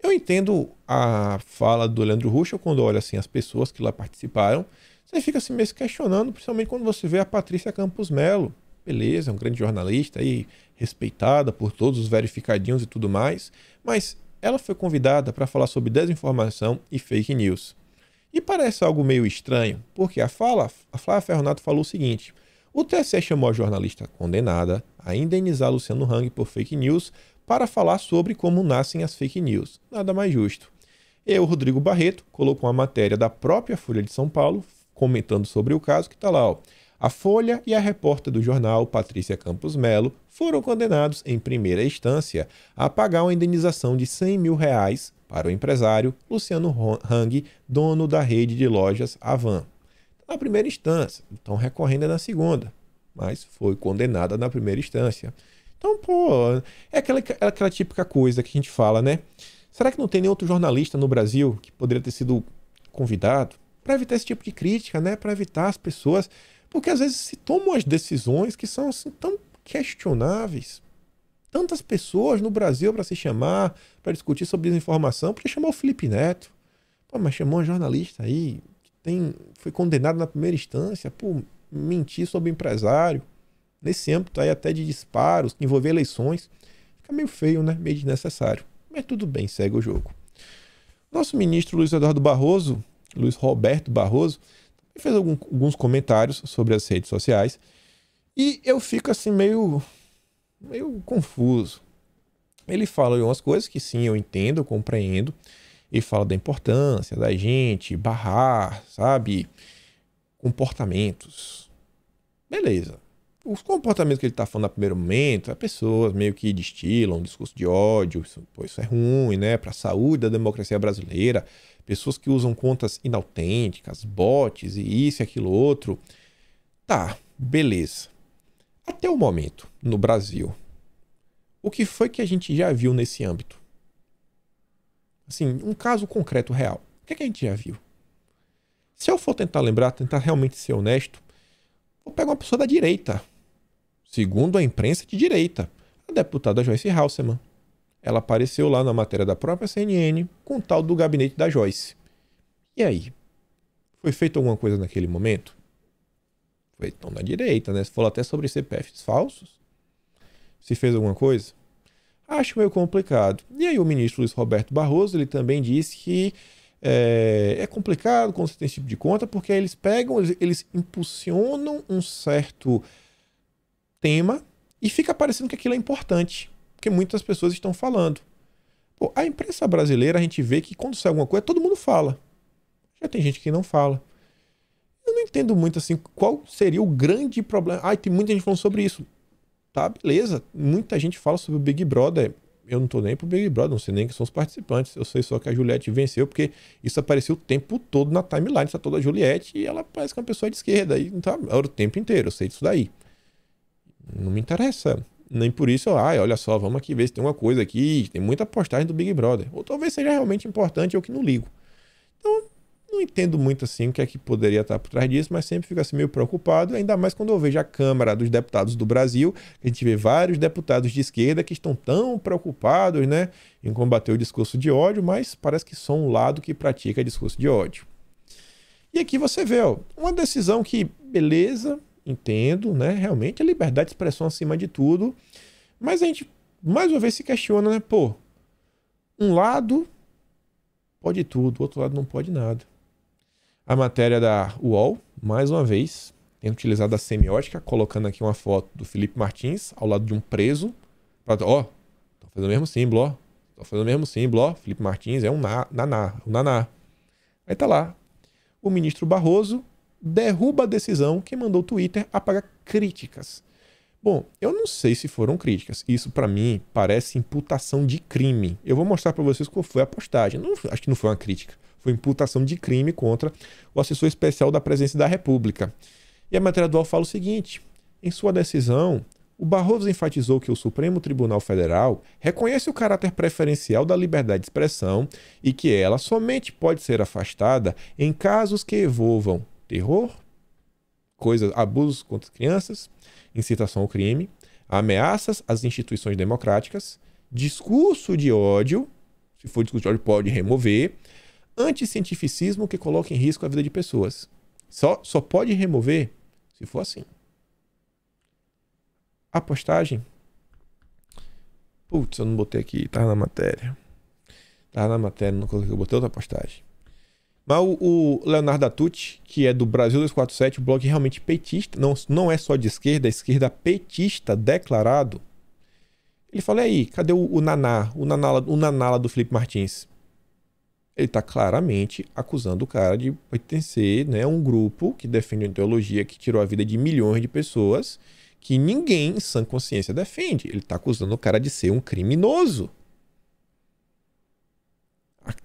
Eu entendo a fala do Leandro Russo quando olha assim as pessoas que lá participaram você fica assim mesmo questionando, principalmente quando você vê a Patrícia Campos Melo. Beleza, é um grande jornalista aí, respeitada por todos os verificadinhos e tudo mais, mas ela foi convidada para falar sobre desinformação e fake news. E parece algo meio estranho, porque a fala, a Flávia Ferronato falou o seguinte: o TSE chamou a jornalista condenada a indenizar Luciano Hang por fake news para falar sobre como nascem as fake news. Nada mais justo. E o Rodrigo Barreto colocou uma matéria da própria Folha de São Paulo comentando sobre o caso, que está lá, ó. A Folha e a repórter do jornal, Patrícia Campos Melo, foram condenados em primeira instância a pagar uma indenização de 100 mil reais para o empresário Luciano Hang, dono da rede de lojas Avan. Na primeira instância, estão recorrendo na segunda, mas foi condenada na primeira instância. Então, pô, é aquela, é aquela típica coisa que a gente fala, né? Será que não tem nenhum outro jornalista no Brasil que poderia ter sido convidado? para evitar esse tipo de crítica, né? Para evitar as pessoas, porque às vezes se tomam as decisões que são assim tão questionáveis. Tantas pessoas no Brasil para se chamar, para discutir sobre desinformação, porque chamou o Felipe Neto. Pô, mas chamou um jornalista aí que tem, foi condenado na primeira instância por mentir sobre empresário. Nesse âmbito aí até de disparos, que envolver eleições. Fica meio feio, né? Meio desnecessário. Mas tudo bem, segue o jogo. Nosso ministro Luiz Eduardo Barroso Luiz Roberto Barroso, fez algum, alguns comentários sobre as redes sociais e eu fico assim meio, meio confuso. Ele fala de umas coisas que sim, eu entendo, eu compreendo. Ele fala da importância da gente barrar, sabe? Comportamentos. Beleza. Os comportamentos que ele está falando no primeiro momento, as pessoas meio que destilam um discurso de ódio, isso, pô, isso é ruim, né? Para a saúde da democracia brasileira pessoas que usam contas inautênticas, bots e isso e aquilo outro. Tá, beleza. Até o momento, no Brasil, o que foi que a gente já viu nesse âmbito? Assim, um caso concreto real. O que, é que a gente já viu? Se eu for tentar lembrar, tentar realmente ser honesto, vou pegar uma pessoa da direita. Segundo a imprensa de direita, a deputada Joyce Halseman ela apareceu lá na matéria da própria CNN com o tal do gabinete da Joyce. E aí? Foi feito alguma coisa naquele momento? Foi então na direita, né? Se falou até sobre CPFs falsos. Se fez alguma coisa? Acho meio complicado. E aí o ministro Luiz Roberto Barroso, ele também disse que é, é complicado quando você tem esse tipo de conta, porque eles pegam, eles, eles impulsionam um certo tema e fica parecendo que aquilo é importante porque muitas pessoas estão falando. Pô, a imprensa brasileira, a gente vê que quando sai alguma coisa, todo mundo fala. Já tem gente que não fala. Eu não entendo muito assim qual seria o grande problema. Ai, tem muita gente falando sobre isso. Tá, beleza. Muita gente fala sobre o Big Brother. Eu não tô nem pro Big Brother, não sei nem quem são os participantes. Eu sei só que a Juliette venceu, porque isso apareceu o tempo todo na timeline. Está toda a Juliette e ela parece que é uma pessoa de esquerda. E tá, o tempo inteiro, eu sei disso daí. Não me interessa nem por isso, ah, olha só, vamos aqui ver se tem uma coisa aqui, tem muita postagem do Big Brother. Ou talvez seja realmente importante, eu que não ligo. Então, não entendo muito assim o que é que poderia estar por trás disso, mas sempre fico assim meio preocupado, ainda mais quando eu vejo a Câmara dos Deputados do Brasil, a gente vê vários deputados de esquerda que estão tão preocupados, né, em combater o discurso de ódio, mas parece que são um lado que pratica discurso de ódio. E aqui você vê, ó, uma decisão que, beleza, entendo, né? Realmente a liberdade de expressão acima de tudo. Mas a gente, mais uma vez, se questiona, né? Pô, um lado pode tudo, o outro lado não pode nada. A matéria da UOL, mais uma vez, tem utilizado a semiótica, colocando aqui uma foto do Felipe Martins ao lado de um preso. Ó, oh, tô fazendo o mesmo símbolo, ó. Tô fazendo o mesmo símbolo, ó. Felipe Martins é um na, naná, um naná. Aí tá lá. O ministro Barroso derruba a decisão que mandou o Twitter apagar críticas. Bom, eu não sei se foram críticas. Isso para mim parece imputação de crime. Eu vou mostrar para vocês qual foi a postagem. Não, acho que não foi uma crítica. Foi imputação de crime contra o assessor especial da Presidência da República. E a matéria do UOL fala o seguinte: em sua decisão, o Barroso enfatizou que o Supremo Tribunal Federal reconhece o caráter preferencial da liberdade de expressão e que ela somente pode ser afastada em casos que envolvam terror, coisas, abusos contra crianças, incitação ao crime, ameaças às instituições democráticas, discurso de ódio, se for discurso de ódio pode remover, anticientificismo que coloca em risco a vida de pessoas. Só, só pode remover se for assim. A postagem. Putz, eu não botei aqui, tá na matéria. Tá na matéria, não coloquei, eu botei outra postagem. Mas o, Leonardo Atucci, que é do Brasil 247, o blog realmente petista, não, não é só de esquerda, é esquerda petista declarado. Ele fala, aí, cadê o, o Naná, o Nanala, o Nanala do Felipe Martins? Ele está claramente acusando o cara de pertencer né, a um grupo que defende uma ideologia que tirou a vida de milhões de pessoas, que ninguém em sã consciência defende. Ele está acusando o cara de ser um criminoso.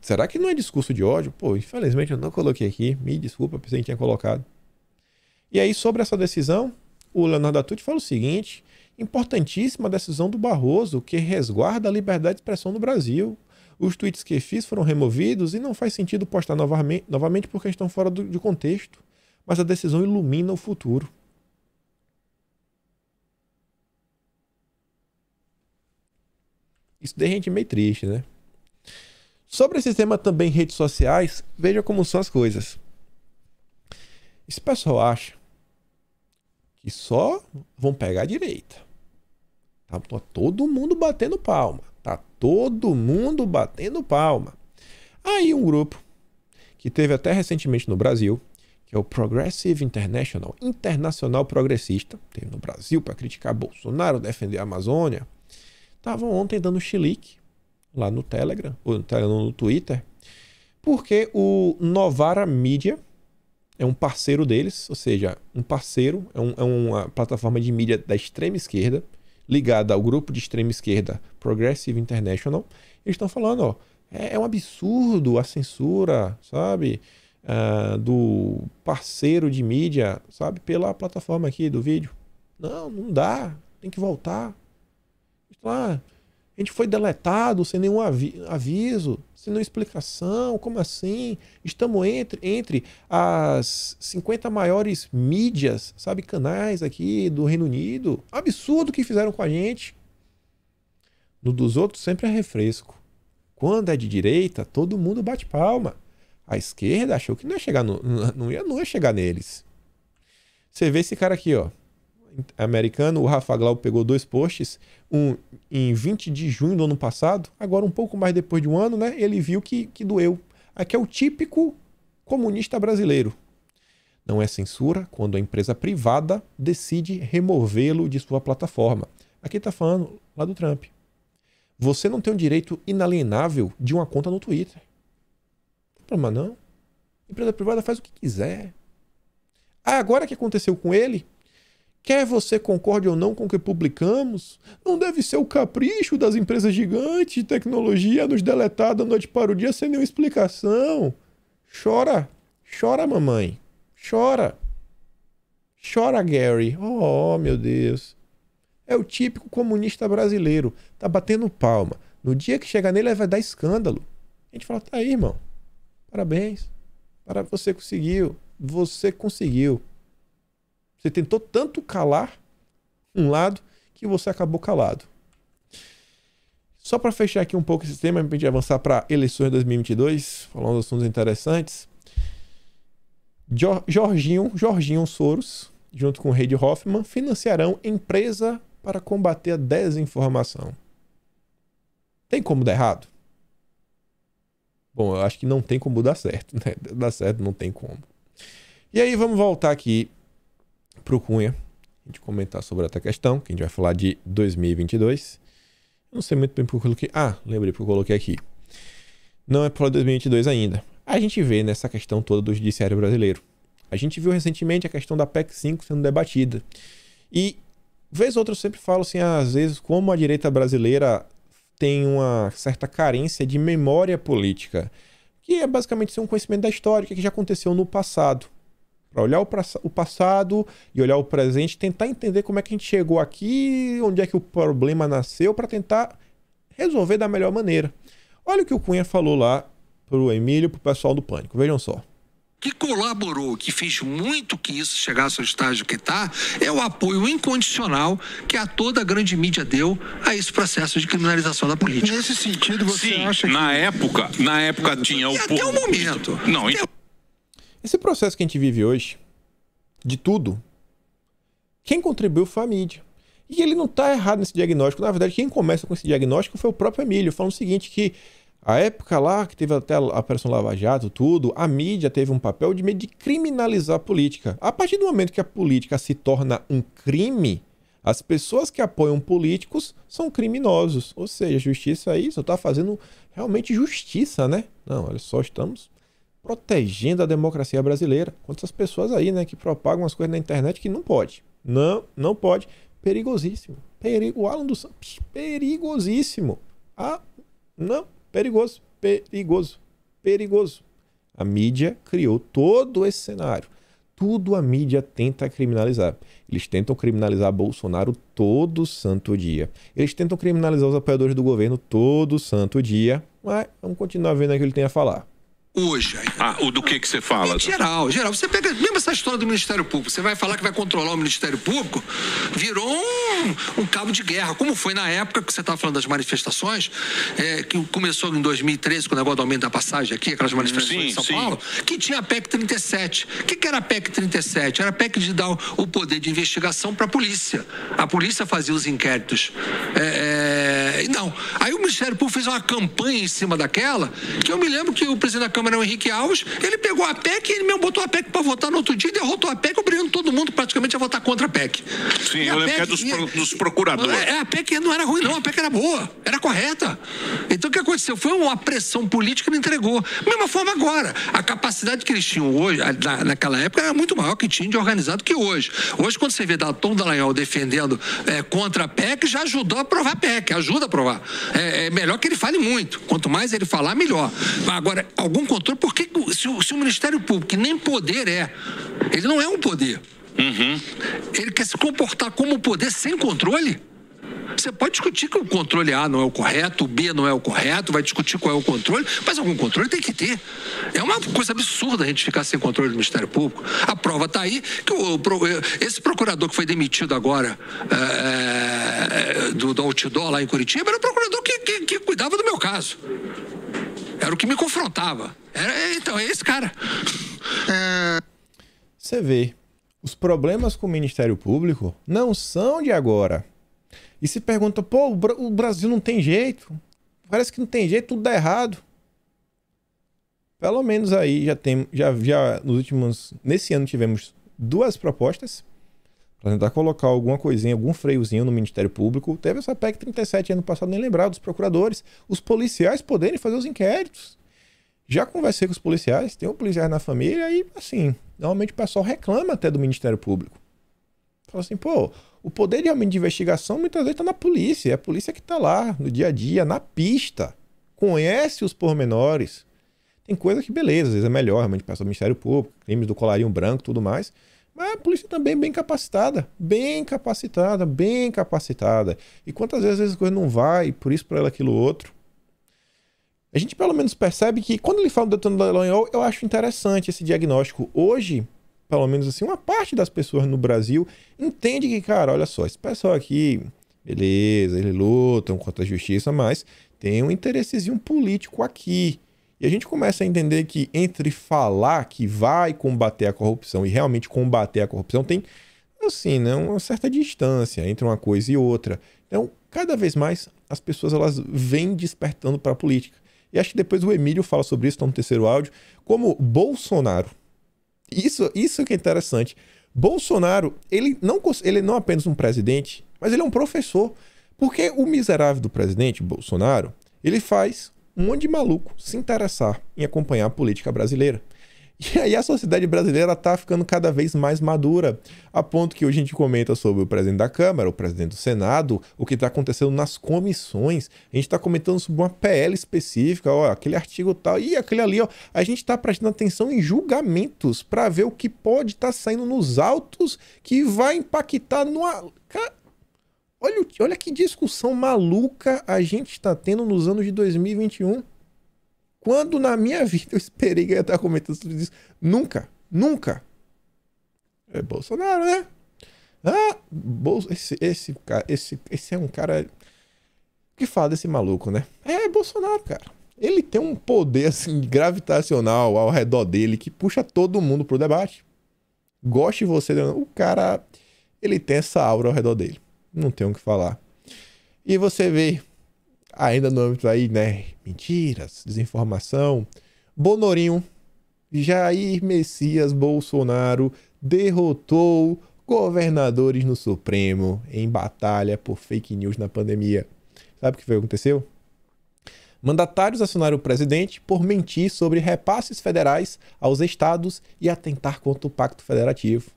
Será que não é discurso de ódio? Pô, infelizmente eu não coloquei aqui. Me desculpa, pensei que tinha colocado. E aí, sobre essa decisão, o Leonardo Atucci fala o seguinte: importantíssima decisão do Barroso, que resguarda a liberdade de expressão no Brasil. Os tweets que fiz foram removidos e não faz sentido postar novamente, novamente porque estão fora do, de contexto. Mas a decisão ilumina o futuro. Isso deixa a gente meio triste, né? Sobre esse tema também redes sociais, veja como são as coisas. Esse pessoal acha que só vão pegar a direita. Tá, tá todo mundo batendo palma. Todo mundo batendo palma. Aí um grupo que teve até recentemente no Brasil, que é o Progressive International, Internacional Progressista, teve no Brasil para criticar Bolsonaro, defender a Amazônia, estavam ontem dando chilique lá no Telegram, ou no Twitter, porque o Novara Media é um parceiro deles, ou seja, um parceiro, é, um, é uma plataforma de mídia da extrema esquerda, ligada ao grupo de extrema esquerda Progressive International. Eles estão falando, ó, é, é, um absurdo a censura, sabe? Uh, do parceiro de mídia, sabe? Pela plataforma aqui do vídeo. Não, não dá. Tem que voltar. Lá, a gente foi deletado sem nenhum avi aviso, sem nenhuma explicação. Como assim? Estamos entre, entre as 50 maiores mídias, sabe, canais aqui do Reino Unido. Absurdo o que fizeram com a gente. No dos outros sempre é refresco. Quando é de direita, todo mundo bate palma. A esquerda achou que não ia chegar, no, não ia, não ia chegar neles. Você vê esse cara aqui, ó americano, o Rafa Glau pegou dois posts, um em 20 de junho do ano passado, agora um pouco mais depois de um ano, né? Ele viu que, que doeu. Aqui é o típico comunista brasileiro. Não é censura quando a empresa privada decide removê-lo de sua plataforma. Aqui está falando lá do Trump. Você não tem o direito inalienável de uma conta no Twitter. Não problema não. A empresa privada faz o que quiser. Agora que aconteceu com ele, Quer você concorde ou não com o que publicamos, não deve ser o capricho das empresas gigantes de tecnologia nos deletar da noite para o dia sem nenhuma explicação. Chora, chora, mamãe, chora. Chora, Gary. Oh, meu Deus. É o típico comunista brasileiro. Tá batendo palma. No dia que chegar nele, vai dar escândalo. A gente fala, tá aí, irmão. Parabéns. Para você conseguiu. Você conseguiu. Você tentou tanto calar um lado que você acabou calado. Só para fechar aqui um pouco esse tema, a gente avançar para eleições 2022, falar uns assuntos interessantes. Jorginho, Jorginho Soros, junto com o Reid Hoffman, financiarão empresa para combater a desinformação. Tem como dar errado? Bom, eu acho que não tem como dar certo, né? Dar certo não tem como. E aí vamos voltar aqui pro Cunha, a gente comentar sobre outra questão, que a gente vai falar de 2022. Eu não sei muito bem porque eu coloquei. Ah, lembrei porque eu coloquei aqui. Não é para 2022 ainda. A gente vê nessa questão toda do judiciário brasileiro. A gente viu recentemente a questão da PEC 5 sendo debatida. E, vez ou outra, eu sempre falo assim, às vezes, como a direita brasileira tem uma certa carência de memória política, que é basicamente ser um conhecimento da história, que já aconteceu no passado. Para olhar o, o, passado e olhar o presente, tentar entender como é que a gente chegou aqui, onde é que o problema nasceu, para tentar resolver da melhor maneira. Olha o que o Cunha falou lá pro Emílio, pro pessoal do Pânico. Vejam só que colaborou, que fez muito que isso chegasse ao estágio que está, é o apoio incondicional que a toda a grande mídia deu a esse processo de criminalização da política. Nesse sentido, você Sim, acha que... na época, na época tinha o e até o momento. Não, então... Esse processo que a gente vive hoje, de tudo, quem contribuiu foi a mídia. E ele não está errado nesse diagnóstico. Na verdade, quem começa com esse diagnóstico foi o próprio Emílio, falando o seguinte, que a época lá, que teve até a Operação Lava Jato, tudo, a mídia teve um papel de meio de criminalizar a política. A partir do momento que a política se torna um crime, as pessoas que apoiam políticos são criminosos. Ou seja, a justiça aí só está fazendo realmente justiça, né? Não, olha só, estamos protegendo a democracia brasileira. Quantas pessoas aí, né, que propagam as coisas na internet que não pode. Não, não pode. Perigosíssimo. Perigo, o Alan dos Santos, perigosíssimo. Ah, não, Perigoso, perigoso, perigoso. A mídia criou todo esse cenário. Tudo a mídia tenta criminalizar. Eles tentam criminalizar Bolsonaro todo santo dia. Eles tentam criminalizar os apoiadores do governo todo santo dia. Mas vamos continuar vendo o que ele tem a falar hoje. Ah, o do que que você fala? Em geral, geral. Você pega mesmo essa história do Ministério Público, você vai falar que vai controlar o Ministério Público, virou um, um cabo de guerra, como foi na época que você estava falando das manifestações, é, que começou em 2013 com o negócio do aumento da passagem aqui, aquelas manifestações sim, em São sim. Paulo, que tinha a PEC 37. O que, que era a PEC 37? Era a PEC de dar o poder de investigação para a polícia. A polícia fazia os inquéritos. É, é, não. Aí o Ministério Público fez uma campanha em cima daquela, que eu me lembro que o presidente da Câmara o Henrique Alves, ele pegou a PEC e ele mesmo botou a PEC para votar no outro dia e derrotou a PEC, obrigando todo mundo praticamente a votar contra a PEC. Sim, e eu lembro PEC, que é dos, dos procuradores. É, a PEC não era ruim, não, a PEC era boa, era correta. Então o que aconteceu? Foi uma pressão política que entregou. Mesma forma agora. A capacidade que eles tinham hoje, na, naquela época, era muito maior que tinha de organizado que hoje. Hoje, quando você vê Tom Dallagnol defendendo é, contra a PEC, já ajudou a aprovar a PEC, ajuda a aprovar. É, é melhor que ele fale muito. Quanto mais ele falar, melhor. Agora, algum controle, por que se se o Ministério Público, que nem poder é, ele não é um poder. Uhum. Ele quer se comportar como poder sem controle? Você pode discutir que o controle A não é o correto, o B não é o correto, vai discutir qual é o controle, mas algum controle tem que ter. É uma coisa absurda a gente ficar sem controle do Ministério Público. A prova está aí que o, esse procurador que foi demitido agora é, do, do outdoor lá em Curitiba era o procurador que, que, que cuidava do meu caso. Era o que me confrontava. Era, então, é esse cara. Você vê, os problemas com o Ministério Público não são de agora. E se pergunta, pô, o Brasil não tem jeito. Parece que não tem jeito, tudo dá errado. Pelo menos aí já tem, já, já nos últimos, nesse ano tivemos duas propostas para tentar colocar alguma coisinha, algum freiozinho no Ministério Público. Teve essa PEC 37 ano passado, nem lembrar dos procuradores, os policiais poderem fazer os inquéritos. Já conversei com os policiais, tem um policial na família e, assim, normalmente o pessoal reclama até do Ministério Público. Fala assim, pô, o poder realmente de investigação muitas vezes está na polícia, é a polícia que está lá, no dia a dia, na pista, conhece os pormenores. Tem coisa que, beleza, às vezes é melhor, realmente passa o Ministério Público, crimes do colarinho branco tudo mais. Mas a polícia também bem capacitada, bem capacitada, bem capacitada. E quantas vezes a coisa não vai, por isso, por ela, aquilo, outro. A gente pelo menos percebe que quando ele fala do Detona Dallagnol, eu acho interessante esse diagnóstico. Hoje, pelo menos assim, uma parte das pessoas no Brasil entende que, cara, olha só, esse pessoal aqui, beleza, eles lutam contra a justiça, mas tem um interessezinho político aqui. E a gente começa a entender que entre falar que vai combater a corrupção e realmente combater a corrupção tem, assim, né, uma certa distância entre uma coisa e outra. Então, cada vez mais as pessoas elas vêm despertando para a política. E acho que depois o Emílio fala sobre isso, está no terceiro áudio, como Bolsonaro. Isso, isso que é interessante. Bolsonaro, ele não, ele não é apenas um presidente, mas ele é um professor. Porque o miserável do presidente, Bolsonaro, ele faz um monte de maluco se interessar em acompanhar a política brasileira. E aí a sociedade brasileira está ficando cada vez mais madura, a ponto que hoje a gente comenta sobre o presidente da Câmara, o presidente do Senado, o que está acontecendo nas comissões. A gente está comentando sobre uma PL específica, ó, aquele artigo tal, e aquele ali, ó. A gente está prestando atenção em julgamentos para ver o que pode estar tá saindo nos autos que vai impactar no. Olha, olha que discussão maluca a gente está tendo nos anos de 2021. Quando na minha vida eu esperei que eu ia estar comentando sobre isso. Nunca, nunca. É Bolsonaro, né? Ah, Bol esse, esse, cara, esse, esse é um cara. Que fala desse maluco, né? É Bolsonaro, cara. Ele tem um poder assim gravitacional ao redor dele que puxa todo mundo pro debate. Goste você, o cara, ele tem essa aura ao redor dele. Não tem o que falar. E você vê ainda no âmbito aí, né? Mentiras, desinformação. Bonorinho, Jair Messias Bolsonaro derrotou governadores no Supremo em batalha por fake news na pandemia. Sabe o que foi que aconteceu? Mandatários acionaram o presidente por mentir sobre repasses federais aos estados e atentar contra o pacto federativo.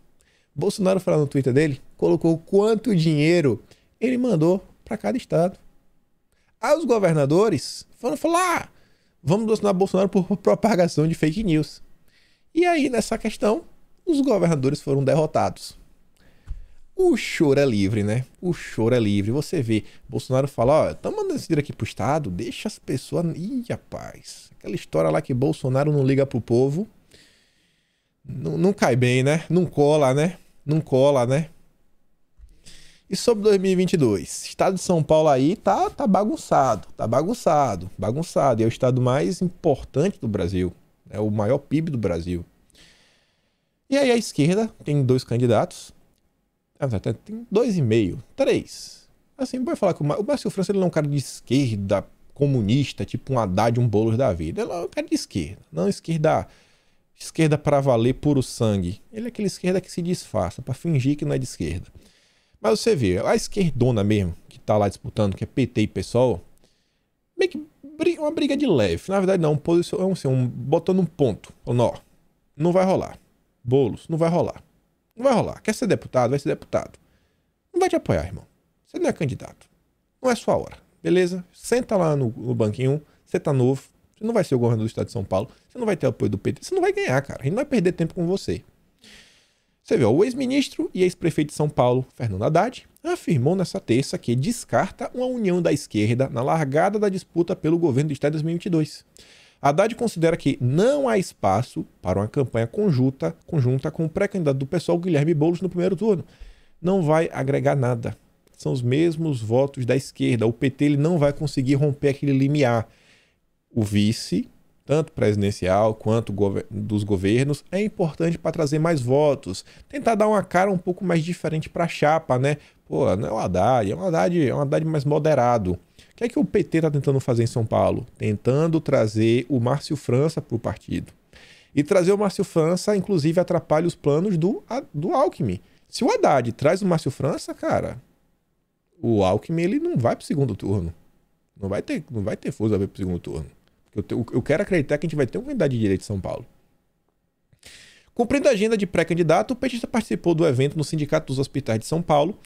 Bolsonaro falou no Twitter dele, colocou quanto dinheiro ele mandou para cada estado. Aí os governadores foram falar: ah, vamos docionar Bolsonaro por (laughs) propagação de fake news. E aí, nessa questão, os governadores foram derrotados. O choro é livre, né? O choro é livre. Você vê, Bolsonaro fala, ó, estamos mandando esse dinheiro aqui pro Estado, deixa as pessoas... Ih, rapaz, aquela história lá que Bolsonaro não liga pro povo, não, não cai bem, né? Não cola, né? Não cola, né? E sobre 2022? Estado de São Paulo aí tá, tá bagunçado, tá bagunçado, bagunçado. E é o estado mais importante do Brasil, é o maior PIB do Brasil. E aí a esquerda tem dois candidatos, tem dois e meio, três. Assim, vai falar que o Márcio França ele não é um cara de esquerda comunista, tipo um Haddad, um Boulos da vida. Ele é um cara de esquerda, não esquerda esquerda para valer puro sangue. Ele é aquele esquerda que se disfarça para fingir que não é de esquerda. Mas você vê, a esquerdona mesmo, que tá lá disputando, que é PT e PSOL, meio que uma briga de leve. Na verdade, não, um, assim, um, botando um ponto. Não, não vai rolar. Bolos, não vai rolar. Não vai rolar. Quer ser deputado, vai ser deputado. Não vai te apoiar, irmão. Você não é candidato. Não é sua hora. Beleza? Senta lá no, no banquinho. Você tá novo. Você não vai ser o governador do estado de São Paulo. Você não vai ter apoio do PT. Você não vai ganhar, cara. A gente não vai perder tempo com você. Você vê, o ex-ministro e ex-prefeito de São Paulo, Fernando Haddad, afirmou nessa terça que descarta uma união da esquerda na largada da disputa pelo governo do Estado em 2022. Haddad considera que não há espaço para uma campanha conjunta, conjunta com o pré-candidato do PSOL, Guilherme Boulos, no primeiro turno. Não vai agregar nada. São os mesmos votos da esquerda. O PT ele não vai conseguir romper aquele limiar. O vice tanto presidencial quanto dos governos, é importante para trazer mais votos. Tentar dar uma cara um pouco mais diferente para a chapa, né? Pô, não é o Haddad, é um Haddad, é um Haddad mais moderado. O que é que o PT está tentando fazer em São Paulo? Tentando trazer o Márcio França para o partido. E trazer o Márcio França, inclusive, atrapalha os planos do, do Alckmin. Se o Haddad traz o Márcio França, cara, o Alckmin ele não vai para o segundo turno. Não vai ter, não vai ter força para o segundo turno. Eu, eu, eu quero acreditar que a gente vai ter uma unidade de direito em São Paulo. Cumprindo a agenda de pré-candidato, o petista participou do evento no Sindicato dos Hospitais de São Paulo.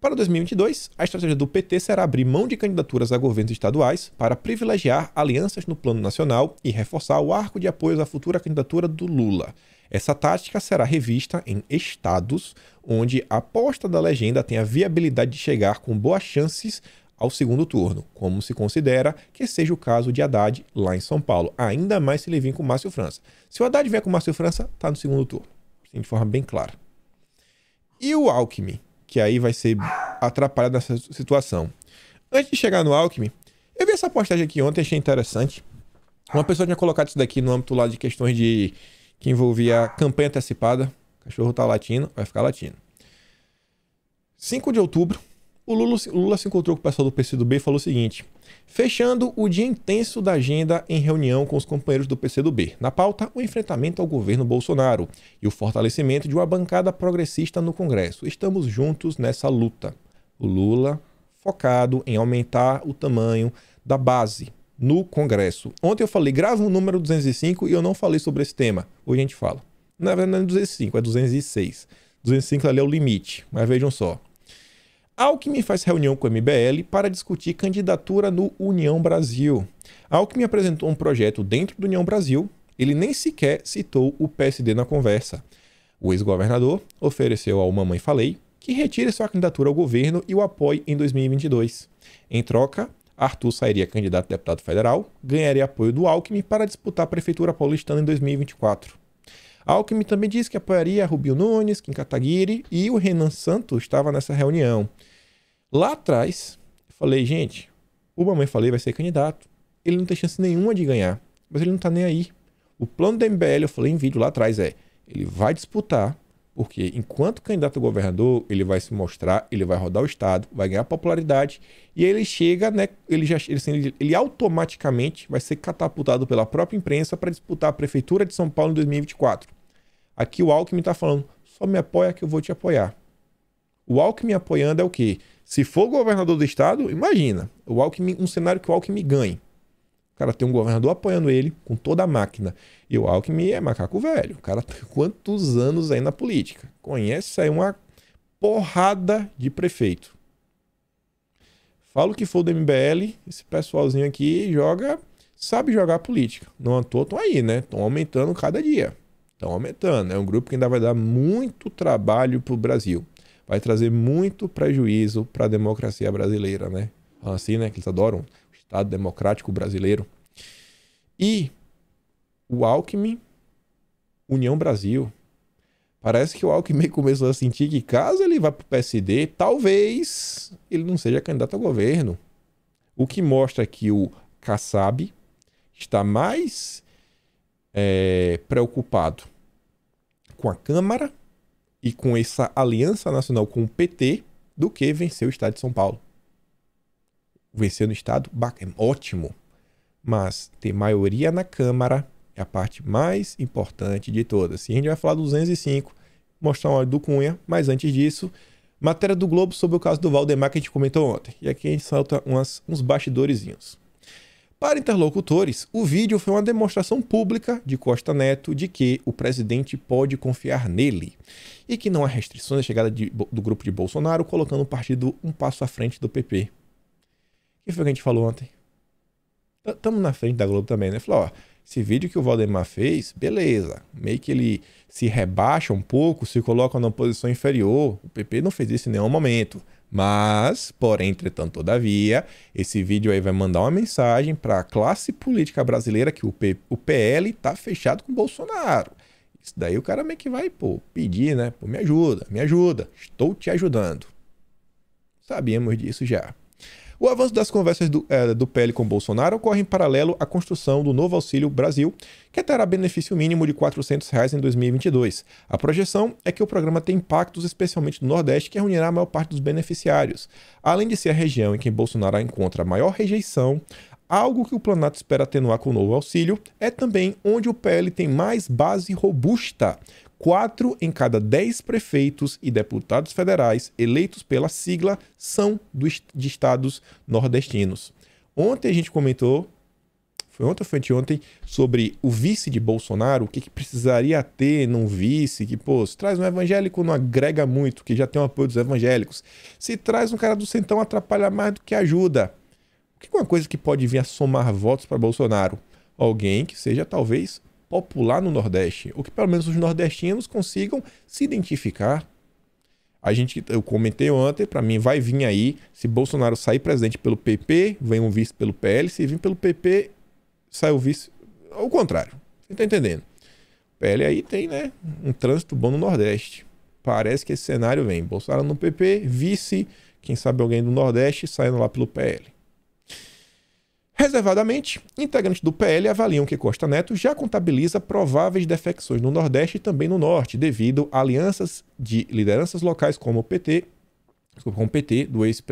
Para 2022, a estratégia do PT será abrir mão de candidaturas a governos estaduais para privilegiar alianças no plano nacional e reforçar o arco de apoios à futura candidatura do Lula. Essa tática será revista em estados onde a aposta da legenda tem a viabilidade de chegar com boas chances ao segundo turno, como se considera que seja o caso de Haddad lá em São Paulo, ainda mais se ele vir com Márcio França. Se o Haddad vier com Márcio França, está no segundo turno, assim, de forma bem clara. E o Alckmin, que aí vai ser atrapalhado nessa situação. Antes de chegar no Alckmin, eu vi essa postagem aqui ontem, achei interessante. Uma pessoa tinha colocado isso daqui no âmbito lá de questões de que envolvia campanha antecipada. O cachorro tá latindo, vai ficar latindo. 5 de outubro, o Lula, Lula se encontrou com o pessoal do PCdoB e falou o seguinte: fechando o dia intenso da agenda em reunião com os companheiros do PCdoB. Na pauta, o enfrentamento ao governo Bolsonaro e o fortalecimento de uma bancada progressista no Congresso. Estamos juntos nessa luta. O Lula focado em aumentar o tamanho da base no Congresso. Ontem eu falei, grava o número 205 e eu não falei sobre esse tema. Hoje a gente fala. Na verdade não é 205, é 206. 205 ali é o limite, mas vejam só. Alckmin faz reunião com o MBL para discutir candidatura no União Brasil. Alckmin apresentou um projeto dentro do União Brasil, ele nem sequer citou o PSD na conversa. O ex-governador ofereceu ao Mamãe Falei que retire sua candidatura ao governo e o apoie em 2022. Em troca, Arthur sairia candidato a deputado federal, ganharia apoio do Alckmin para disputar a prefeitura paulistana em 2024. Alckmin também disse que apoiaria Rubio Nunes, Kim Kataguiri e o Renan Santos estava nessa reunião. Lá atrás, falei, gente, o Mamãe Falei vai ser candidato. Ele não tem chance nenhuma de ganhar, mas ele não tá nem aí. O plano do MBL, eu falei em vídeo lá atrás, é ele vai disputar, porque enquanto candidato a governador, ele vai se mostrar, ele vai rodar o estado, vai ganhar popularidade e ele chega, né, ele já ele, ele automaticamente vai ser catapultado pela própria imprensa para disputar a prefeitura de São Paulo em 2024. Aqui o Alckmin está falando, só me apoia que eu vou te apoiar. O Alckmin apoiando é o quê? Se for governador do estado, imagina, o Alckmin, um cenário que o Alckmin ganhe. O cara tem um governador apoiando ele com toda a máquina. E o Alckmin é macaco velho. O cara tem quantos anos aí na política? Conhece aí uma porrada de prefeito. Falo que for do MBL, esse pessoalzinho aqui joga, sabe jogar política. Não toa, estão aí, né? Estão aumentando cada dia. Estão aumentando. É um grupo que ainda vai dar muito trabalho para o Brasil vai trazer muito prejuízo para a democracia brasileira, né? Assim, né? Que eles adoram o Estado Democrático Brasileiro. E o Alckmin, União Brasil. Parece que o Alckmin (laughs) começou a sentir que caso ele vá para o PSD, talvez ele não seja candidato a governo. O que mostra que o Kassab está mais é, preocupado com a Câmara e com essa aliança nacional com o PT do que vencer o estado de São Paulo. Vencer no estado, é ótimo, mas ter maioria na Câmara é a parte mais importante de todas. E a gente vai falar do 205, mostrar um áudio do Cunha, mas antes disso, matéria do Globo sobre o caso do Valdemar que a gente comentou ontem. E aqui a gente salta umas, uns bastidorzinhos. Para interlocutores, o vídeo foi uma demonstração pública de Costa Neto de que o presidente pode confiar nele e que não há restrições à chegada de, do grupo de Bolsonaro, colocando o partido um passo à frente do PP. O que foi que a gente falou ontem? Estamos na frente da Globo também, né? Falou, ó, esse vídeo que o Valdemar fez, beleza. Meio que ele se rebaixa um pouco, se coloca numa posição inferior. O PP não fez isso em nenhum momento. Mas, porém, entretanto, todavia, esse vídeo aí vai mandar uma mensagem para a classe política brasileira que o, P, o PL tá fechado com o Bolsonaro. Isso daí o cara meio que vai, pô, pedir, né? Pô, me ajuda, me ajuda, estou te ajudando. Sabíamos disso já. O avanço das conversas do, é, do PL com Bolsonaro ocorre em paralelo à construção do novo Auxílio Brasil, que terá benefício mínimo de 400 reais em 2022. A projeção é que o programa tem impactos especialmente no Nordeste, que reunirá a maior parte dos beneficiários. Além de ser a região em que Bolsonaro encontra maior rejeição, Algo que o Planalto espera atenuar com o novo auxílio é também onde o PL tem mais base robusta, Quatro em cada dez prefeitos e deputados federais eleitos pela sigla são do, de estados nordestinos. Ontem a gente comentou, foi ontem ou foi anteontem, sobre o vice de Bolsonaro, o que, que precisaria ter num vice, que, pô, se traz um evangélico não agrega muito, que já tem o apoio dos evangélicos. Se traz um cara do centão atrapalha mais do que ajuda. O que é uma coisa que pode vir a somar votos para Bolsonaro? Alguém que seja talvez popular no Nordeste, ou que pelo menos os nordestinos consigam se identificar. A gente, eu comentei ontem, para mim vai vir aí, se Bolsonaro sair presidente pelo PP, vem um vice pelo PL, se vir pelo PP, sai o vice, ao contrário. Você tá entendendo? PL aí tem, né, um trânsito bom no Nordeste. Parece que esse cenário vem. Bolsonaro no PP, vice, quem sabe alguém do Nordeste saindo lá pelo PL. Reservadamente, integrantes do PL avaliam que Costa Neto já contabiliza prováveis defecções no Nordeste e também no Norte, devido a alianças de lideranças locais como o PT, como o PT do ex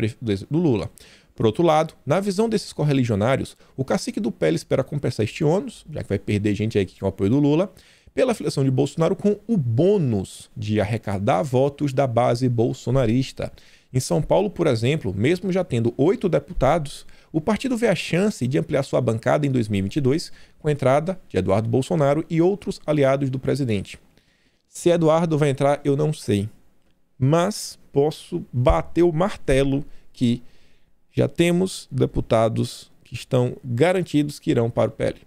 do Lula. Por outro lado, na visão desses correligionários, o cacique do PL espera compensar este ônus, já que vai perder gente aí que tem o apoio do Lula, pela filiação de Bolsonaro com o bônus de arrecadar votos da base bolsonarista. Em São Paulo, por exemplo, mesmo já tendo oito deputados, o partido vê a chance de ampliar sua bancada em 2022 com a entrada de Eduardo Bolsonaro e outros aliados do presidente. Se Eduardo vai entrar, eu não sei. Mas posso bater o martelo que já temos deputados que estão garantidos que irão para o PL.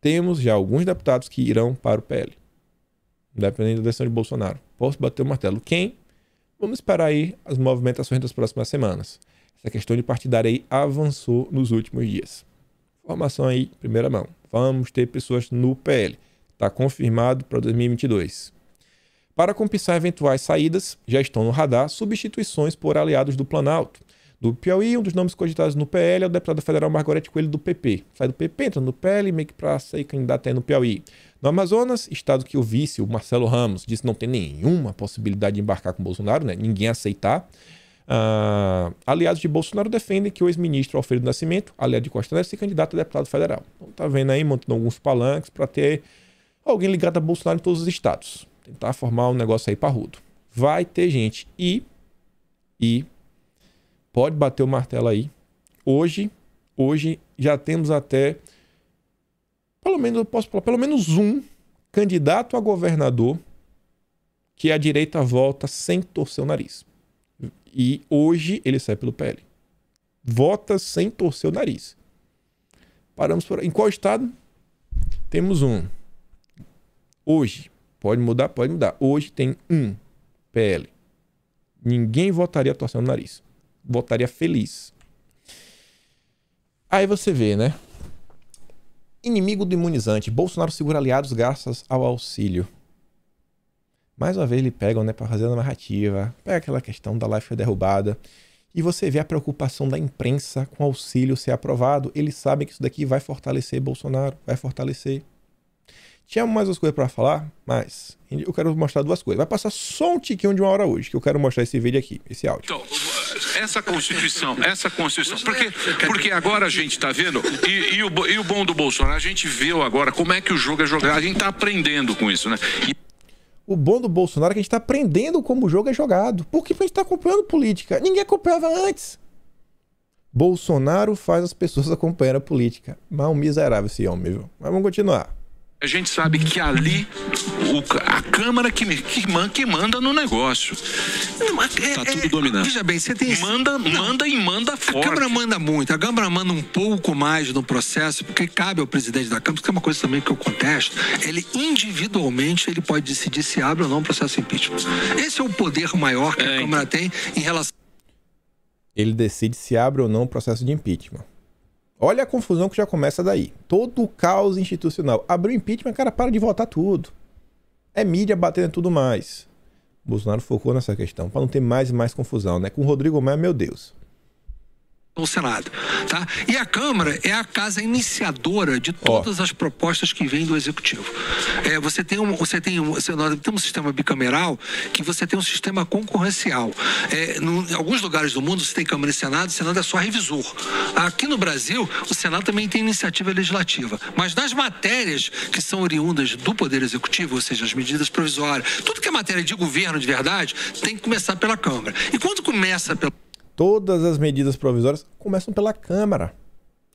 Temos já alguns deputados que irão para o PL, dependendo da eleição de Bolsonaro. Posso bater o martelo. Quem? Vamos esperar aí as movimentações das próximas semanas. Essa questão de partidária aí avançou nos últimos dias. Informação aí, primeira mão. Vamos ter pessoas no PL. Está confirmado para 2022. Para compensar eventuais saídas, já estão no radar substituições por aliados do Planalto do Piauí. Um dos nomes cogitados no PL é o deputado federal Margarete Coelho do PP. Sai do PP, entra no PL, meio que para sair candidato aí no Piauí. No Amazonas, estado que o vice, o Marcelo Ramos, disse não tem nenhuma possibilidade de embarcar com Bolsonaro, né? ninguém aceitar. Uh, aliados de Bolsonaro defendem que o ex-ministro Alfredo Nascimento, aliado de Costa Neto, se candidata a deputado federal. Então tá vendo aí, montando alguns palanques para ter alguém ligado a Bolsonaro em todos os estados. Tentar formar um negócio aí parrudo. Vai ter gente. E, e Pode bater o martelo aí. Hoje, hoje já temos até pelo menos eu posso falar, pelo menos um candidato a governador que a direita volta sem torcer o nariz. E hoje ele sai pelo PL. Vota sem torcer o nariz. Paramos por Em qual estado? Temos um. Hoje. Pode mudar? Pode mudar. Hoje tem um PL. Ninguém votaria torcendo o nariz votaria feliz. Aí você vê, né? Inimigo do imunizante. Bolsonaro segura aliados graças ao auxílio. Mais uma vez ele pegam, né, para fazer a narrativa. Pega aquela questão da live derrubada. E você vê a preocupação da imprensa com o auxílio ser aprovado. Eles sabem que isso daqui vai fortalecer Bolsonaro, vai fortalecer. Tinha mais umas coisas para falar, mas eu quero mostrar duas coisas. Vai passar só um tiquinho de uma hora hoje, que eu quero mostrar esse vídeo aqui, esse áudio. Então, essa Constituição, essa Constituição, porque, porque agora a gente está vendo, e, e, o, e o bom do Bolsonaro, a gente viu agora como é que o jogo é jogado, a gente está aprendendo com isso, né? E... O bom do Bolsonaro é que a gente está aprendendo como o jogo é jogado. Porque a gente está acompanhando política. Ninguém acompanhava antes. Bolsonaro faz as pessoas (laughs) acompanhar a política. Mal miserável esse homem, viu? Mas vamos continuar. A gente sabe que ali o, a Câmara que, que, man, que manda no negócio. Está é, tudo é, dominado. Veja bem, você tem. Manda, não, manda e manda forte. A Câmara manda muito. A Câmara manda um pouco mais no processo, porque cabe ao presidente da Câmara, que é uma coisa também que eu contesto. Ele individualmente ele pode decidir se abre ou não o processo de impeachment. Esse é o poder maior que é, a Câmara então. tem em relação. Ele decide se abre ou não o processo de impeachment. Olha a confusão que já começa daí. Todo o caos institucional. Abriu impeachment, cara, para de votar tudo. É mídia batendo tudo mais. Bolsonaro focou nessa questão, para não ter mais e mais confusão, né? Com o Rodrigo Maia, meu Deus no Senado, tá? E a Câmara é a casa iniciadora de todas oh. as propostas que vêm do Executivo. É, você tem um, você tem um, você, nós temos um sistema bicameral que você tem um sistema concorrencial. É, no, em alguns lugares do mundo você tem Câmara e Senado, o Senado é só revisor. Aqui no Brasil, o Senado também tem iniciativa legislativa, mas nas matérias que são oriundas do Poder Executivo, ou seja, as medidas provisórias, tudo que é matéria de governo de verdade, tem que começar pela Câmara. E quando começa pela Todas as medidas provisórias começam pela Câmara.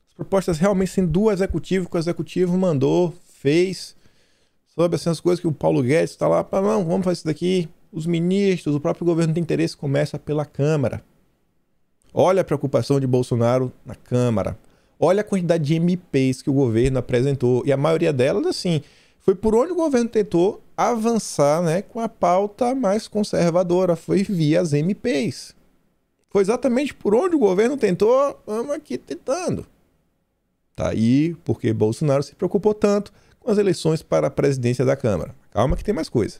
As propostas realmente são do Executivo, que o Executivo mandou, fez, sobre essas coisas que o Paulo Guedes está lá, não, vamos fazer isso daqui. Os ministros, o próprio governo tem interesse, começa pela Câmara. Olha a preocupação de Bolsonaro na Câmara. Olha a quantidade de MPs que o governo apresentou. E a maioria delas, assim, foi por onde o governo tentou avançar né, com a pauta mais conservadora. Foi via as MPs. Foi exatamente por onde o governo tentou, vamos aqui tentando. Tá aí porque Bolsonaro se preocupou tanto com as eleições para a presidência da Câmara. Calma que tem mais coisa.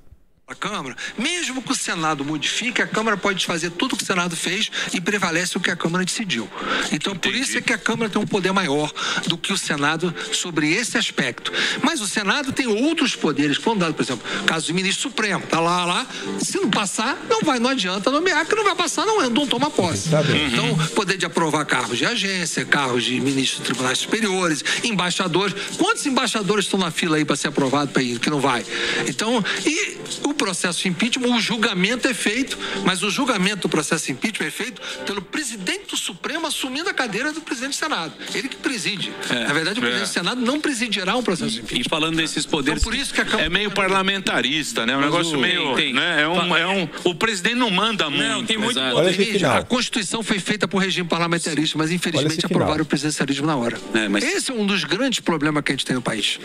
A Câmara, mesmo que o Senado modifique, a Câmara pode fazer tudo que o Senado fez e prevalece o que a Câmara decidiu. Então, por isso é que a Câmara tem um poder maior do que o Senado sobre esse aspecto. Mas o Senado tem outros poderes, foram dados, por exemplo, caso do ministro Supremo, tá lá, lá, se não passar, não vai, não adianta nomear, que não vai passar, não, não toma posse. Tá então, poder de aprovar cargos de agência, cargos de ministros de tribunais superiores, embaixadores. Quantos embaixadores estão na fila aí para ser aprovado para ir, que não vai? Então, e o processo de impeachment, o julgamento é feito, mas o julgamento do processo de impeachment é feito pelo presidente do Supremo assumindo a cadeira do presidente do Senado. Ele que preside. É, Na verdade, o presidente é. do Senado não presidirá um processo de impeachment. E falando desses poderes, então, por isso que a Câmara... é meio parlamentarista, né? É um negócio o... meio, tem, né? É um, é um, o presidente não manda muito. Não, tem muito poder. A Constituição foi feita por regime parlamentarista, mas infelizmente aprovaram o presidencialismo na hora. É, mas... Esse é um dos grandes problemas que a gente tem no país.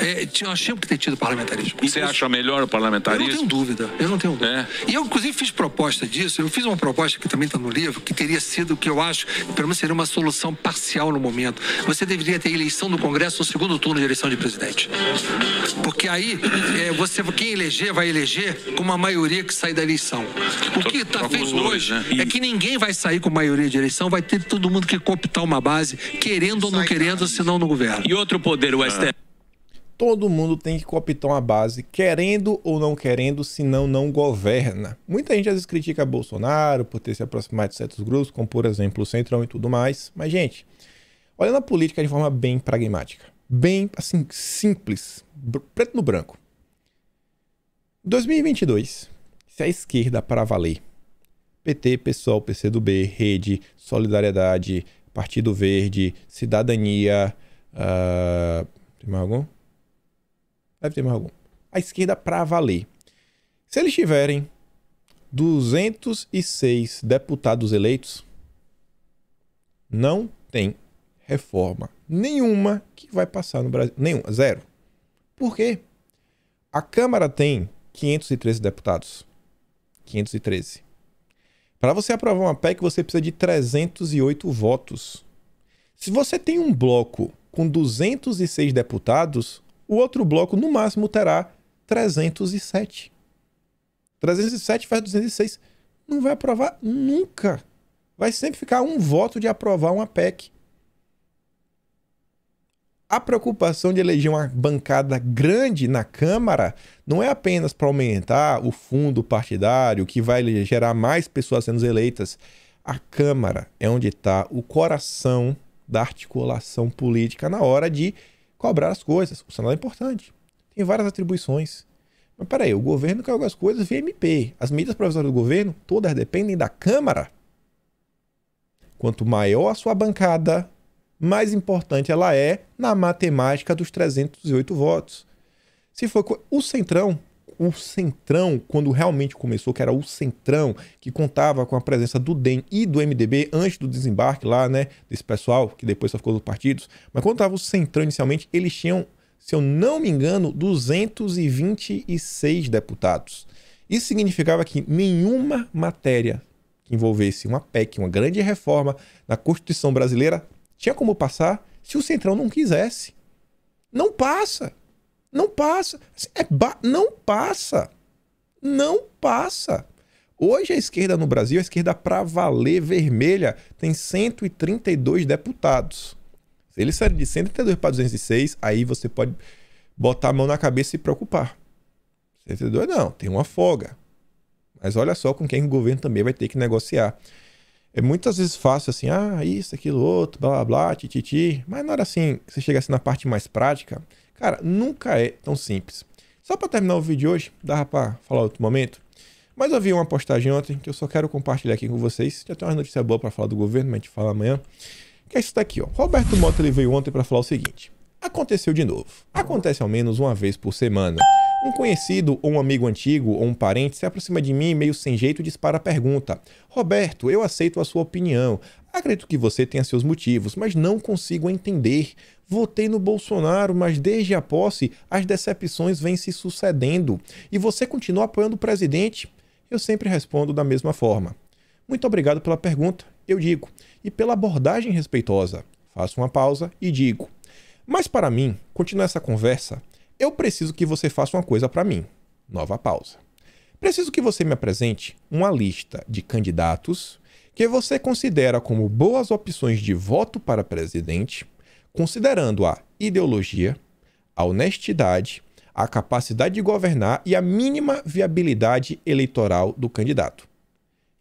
É, nós tínhamos que ter tido parlamentarismo. E você acha melhor o parlamentarismo? Eu não tenho dúvida. Eu não tenho dúvida. É. E eu, inclusive, fiz proposta disso. Eu fiz uma proposta que também está no livro, que teria sido o que eu acho, pelo menos seria uma solução parcial no momento. Você deveria ter eleição do Congresso no segundo turno de eleição de presidente. Porque aí, é, você, quem eleger, vai eleger com uma maioria que sai da eleição. O que está feito hoje né? é que ninguém vai sair com maioria de eleição, vai ter todo mundo que cooptar uma base, querendo ou não querendo, senão no governo. E outro poder, o STF todo mundo tem que cooptar uma base, querendo ou não querendo, senão não governa. Muita gente às vezes critica Bolsonaro por ter se aproximado de certos grupos, como por exemplo o Centrão e tudo mais. Mas, gente, olhando a política de forma bem pragmática, bem assim, simples, preto no branco. 2022, se a esquerda para valer, PT, PSOL, PCdoB, Rede, Solidariedade, Partido Verde, Cidadania, uh, tem mais algum? Deve ter mais algum. A esquerda para valer. Se eles tiverem 206 deputados eleitos, não tem reforma nenhuma que vai passar no Brasil. Nenhuma, zero. Por quê? A Câmara tem 513 deputados. 513. Para você aprovar uma PEC, você precisa de 308 votos. Se você tem um bloco com 206 deputados, o outro bloco, no máximo, terá 307. 307 faz 206. Não vai aprovar nunca. Vai sempre ficar um voto de aprovar uma PEC. A preocupação de eleger uma bancada grande na Câmara não é apenas para aumentar o fundo partidário, que vai gerar mais pessoas sendo eleitas. A Câmara é onde está o coração da articulação política na hora de cobrar as coisas. O Senado é importante. Tem várias atribuições. Mas peraí, o governo quer algumas coisas via MP. As medidas provisórias do governo, todas dependem da Câmara. Quanto maior a sua bancada, mais importante ela é na matemática dos 308 votos. Se for o Centrão, o Centrão, quando realmente começou, que era o Centrão, que contava com a presença do DEM e do MDB antes do desembarque lá, né, desse pessoal, que depois só ficou dos partidos, mas quando estava o Centrão inicialmente, eles tinham, se eu não me engano, 226 deputados. Isso significava que nenhuma matéria que envolvesse uma PEC, uma grande reforma na Constituição brasileira, tinha como passar se o Centrão não quisesse. Não passa. Não passa. É ba... Não passa. Não passa. Hoje a esquerda no Brasil, a esquerda para valer vermelha, tem 132 deputados. Se eles saírem de 132 para 206, aí você pode botar a mão na cabeça e se preocupar. 132 não, tem uma folga. Mas olha só com quem o governo também vai ter que negociar. É muitas vezes fácil assim, ah, isso, aquilo, outro, blá blá blá, tititi. Mas não era assim, você chega assim na parte mais prática, Cara, nunca é tão simples. Só para terminar o vídeo de hoje, dá para falar outro momento. Mas eu vi uma postagem ontem que eu só quero compartilhar aqui com vocês. Já tem uma notícia boa para falar do governo, mas a gente fala amanhã. Que é isso daqui, ó. Roberto Mota ele veio ontem para falar o seguinte: aconteceu de novo. Acontece ao menos uma vez por semana. Um conhecido ou um amigo antigo ou um parente se aproxima de mim meio sem jeito e dispara a pergunta: Roberto, eu aceito a sua opinião. Acredito que você tenha seus motivos, mas não consigo entender. Votei no Bolsonaro, mas desde a posse as decepções vêm se sucedendo. E você continua apoiando o presidente? Eu sempre respondo da mesma forma. Muito obrigado pela pergunta, eu digo, e pela abordagem respeitosa. Faço uma pausa e digo. Mas para mim, continuar essa conversa, eu preciso que você faça uma coisa para mim. Nova pausa. Preciso que você me apresente uma lista de candidatos que você considera como boas opções de voto para presidente, considerando a ideologia, a honestidade, a capacidade de governar e a mínima viabilidade eleitoral do candidato.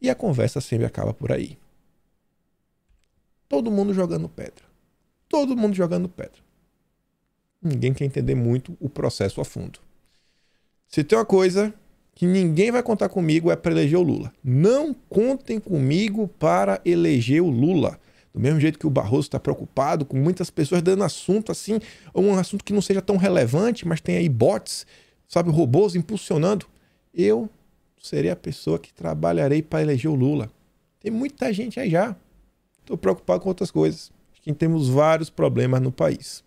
E a conversa sempre acaba por aí. Todo mundo jogando pedra. Todo mundo jogando pedra. Ninguém quer entender muito o processo a fundo. Se tem uma coisa que ninguém vai contar comigo é para eleger o Lula. Não contem comigo para eleger o Lula. Do mesmo jeito que o Barroso está preocupado com muitas pessoas dando assunto assim, um assunto que não seja tão relevante, mas tem aí bots, sabe, robôs impulsionando. Eu serei a pessoa que trabalharei para eleger o Lula. Tem muita gente aí já. Estou preocupado com outras coisas. Acho que temos vários problemas no país.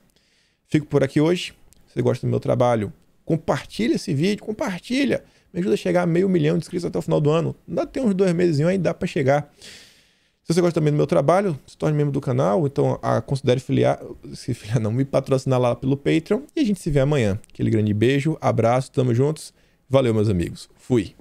Fico por aqui hoje. Se você gosta do meu trabalho, compartilha esse vídeo, compartilha. Me ajuda a chegar a meio milhão de inscritos até o final do ano. Ainda tem uns dois meses aí, dá para chegar. Se você gosta também do meu trabalho, se torne membro do canal, então a, considere filiar, se filiar não, me patrocinar lá pelo Patreon e a gente se vê amanhã. Aquele grande beijo, abraço, tamo juntos. Valeu, meus amigos. Fui.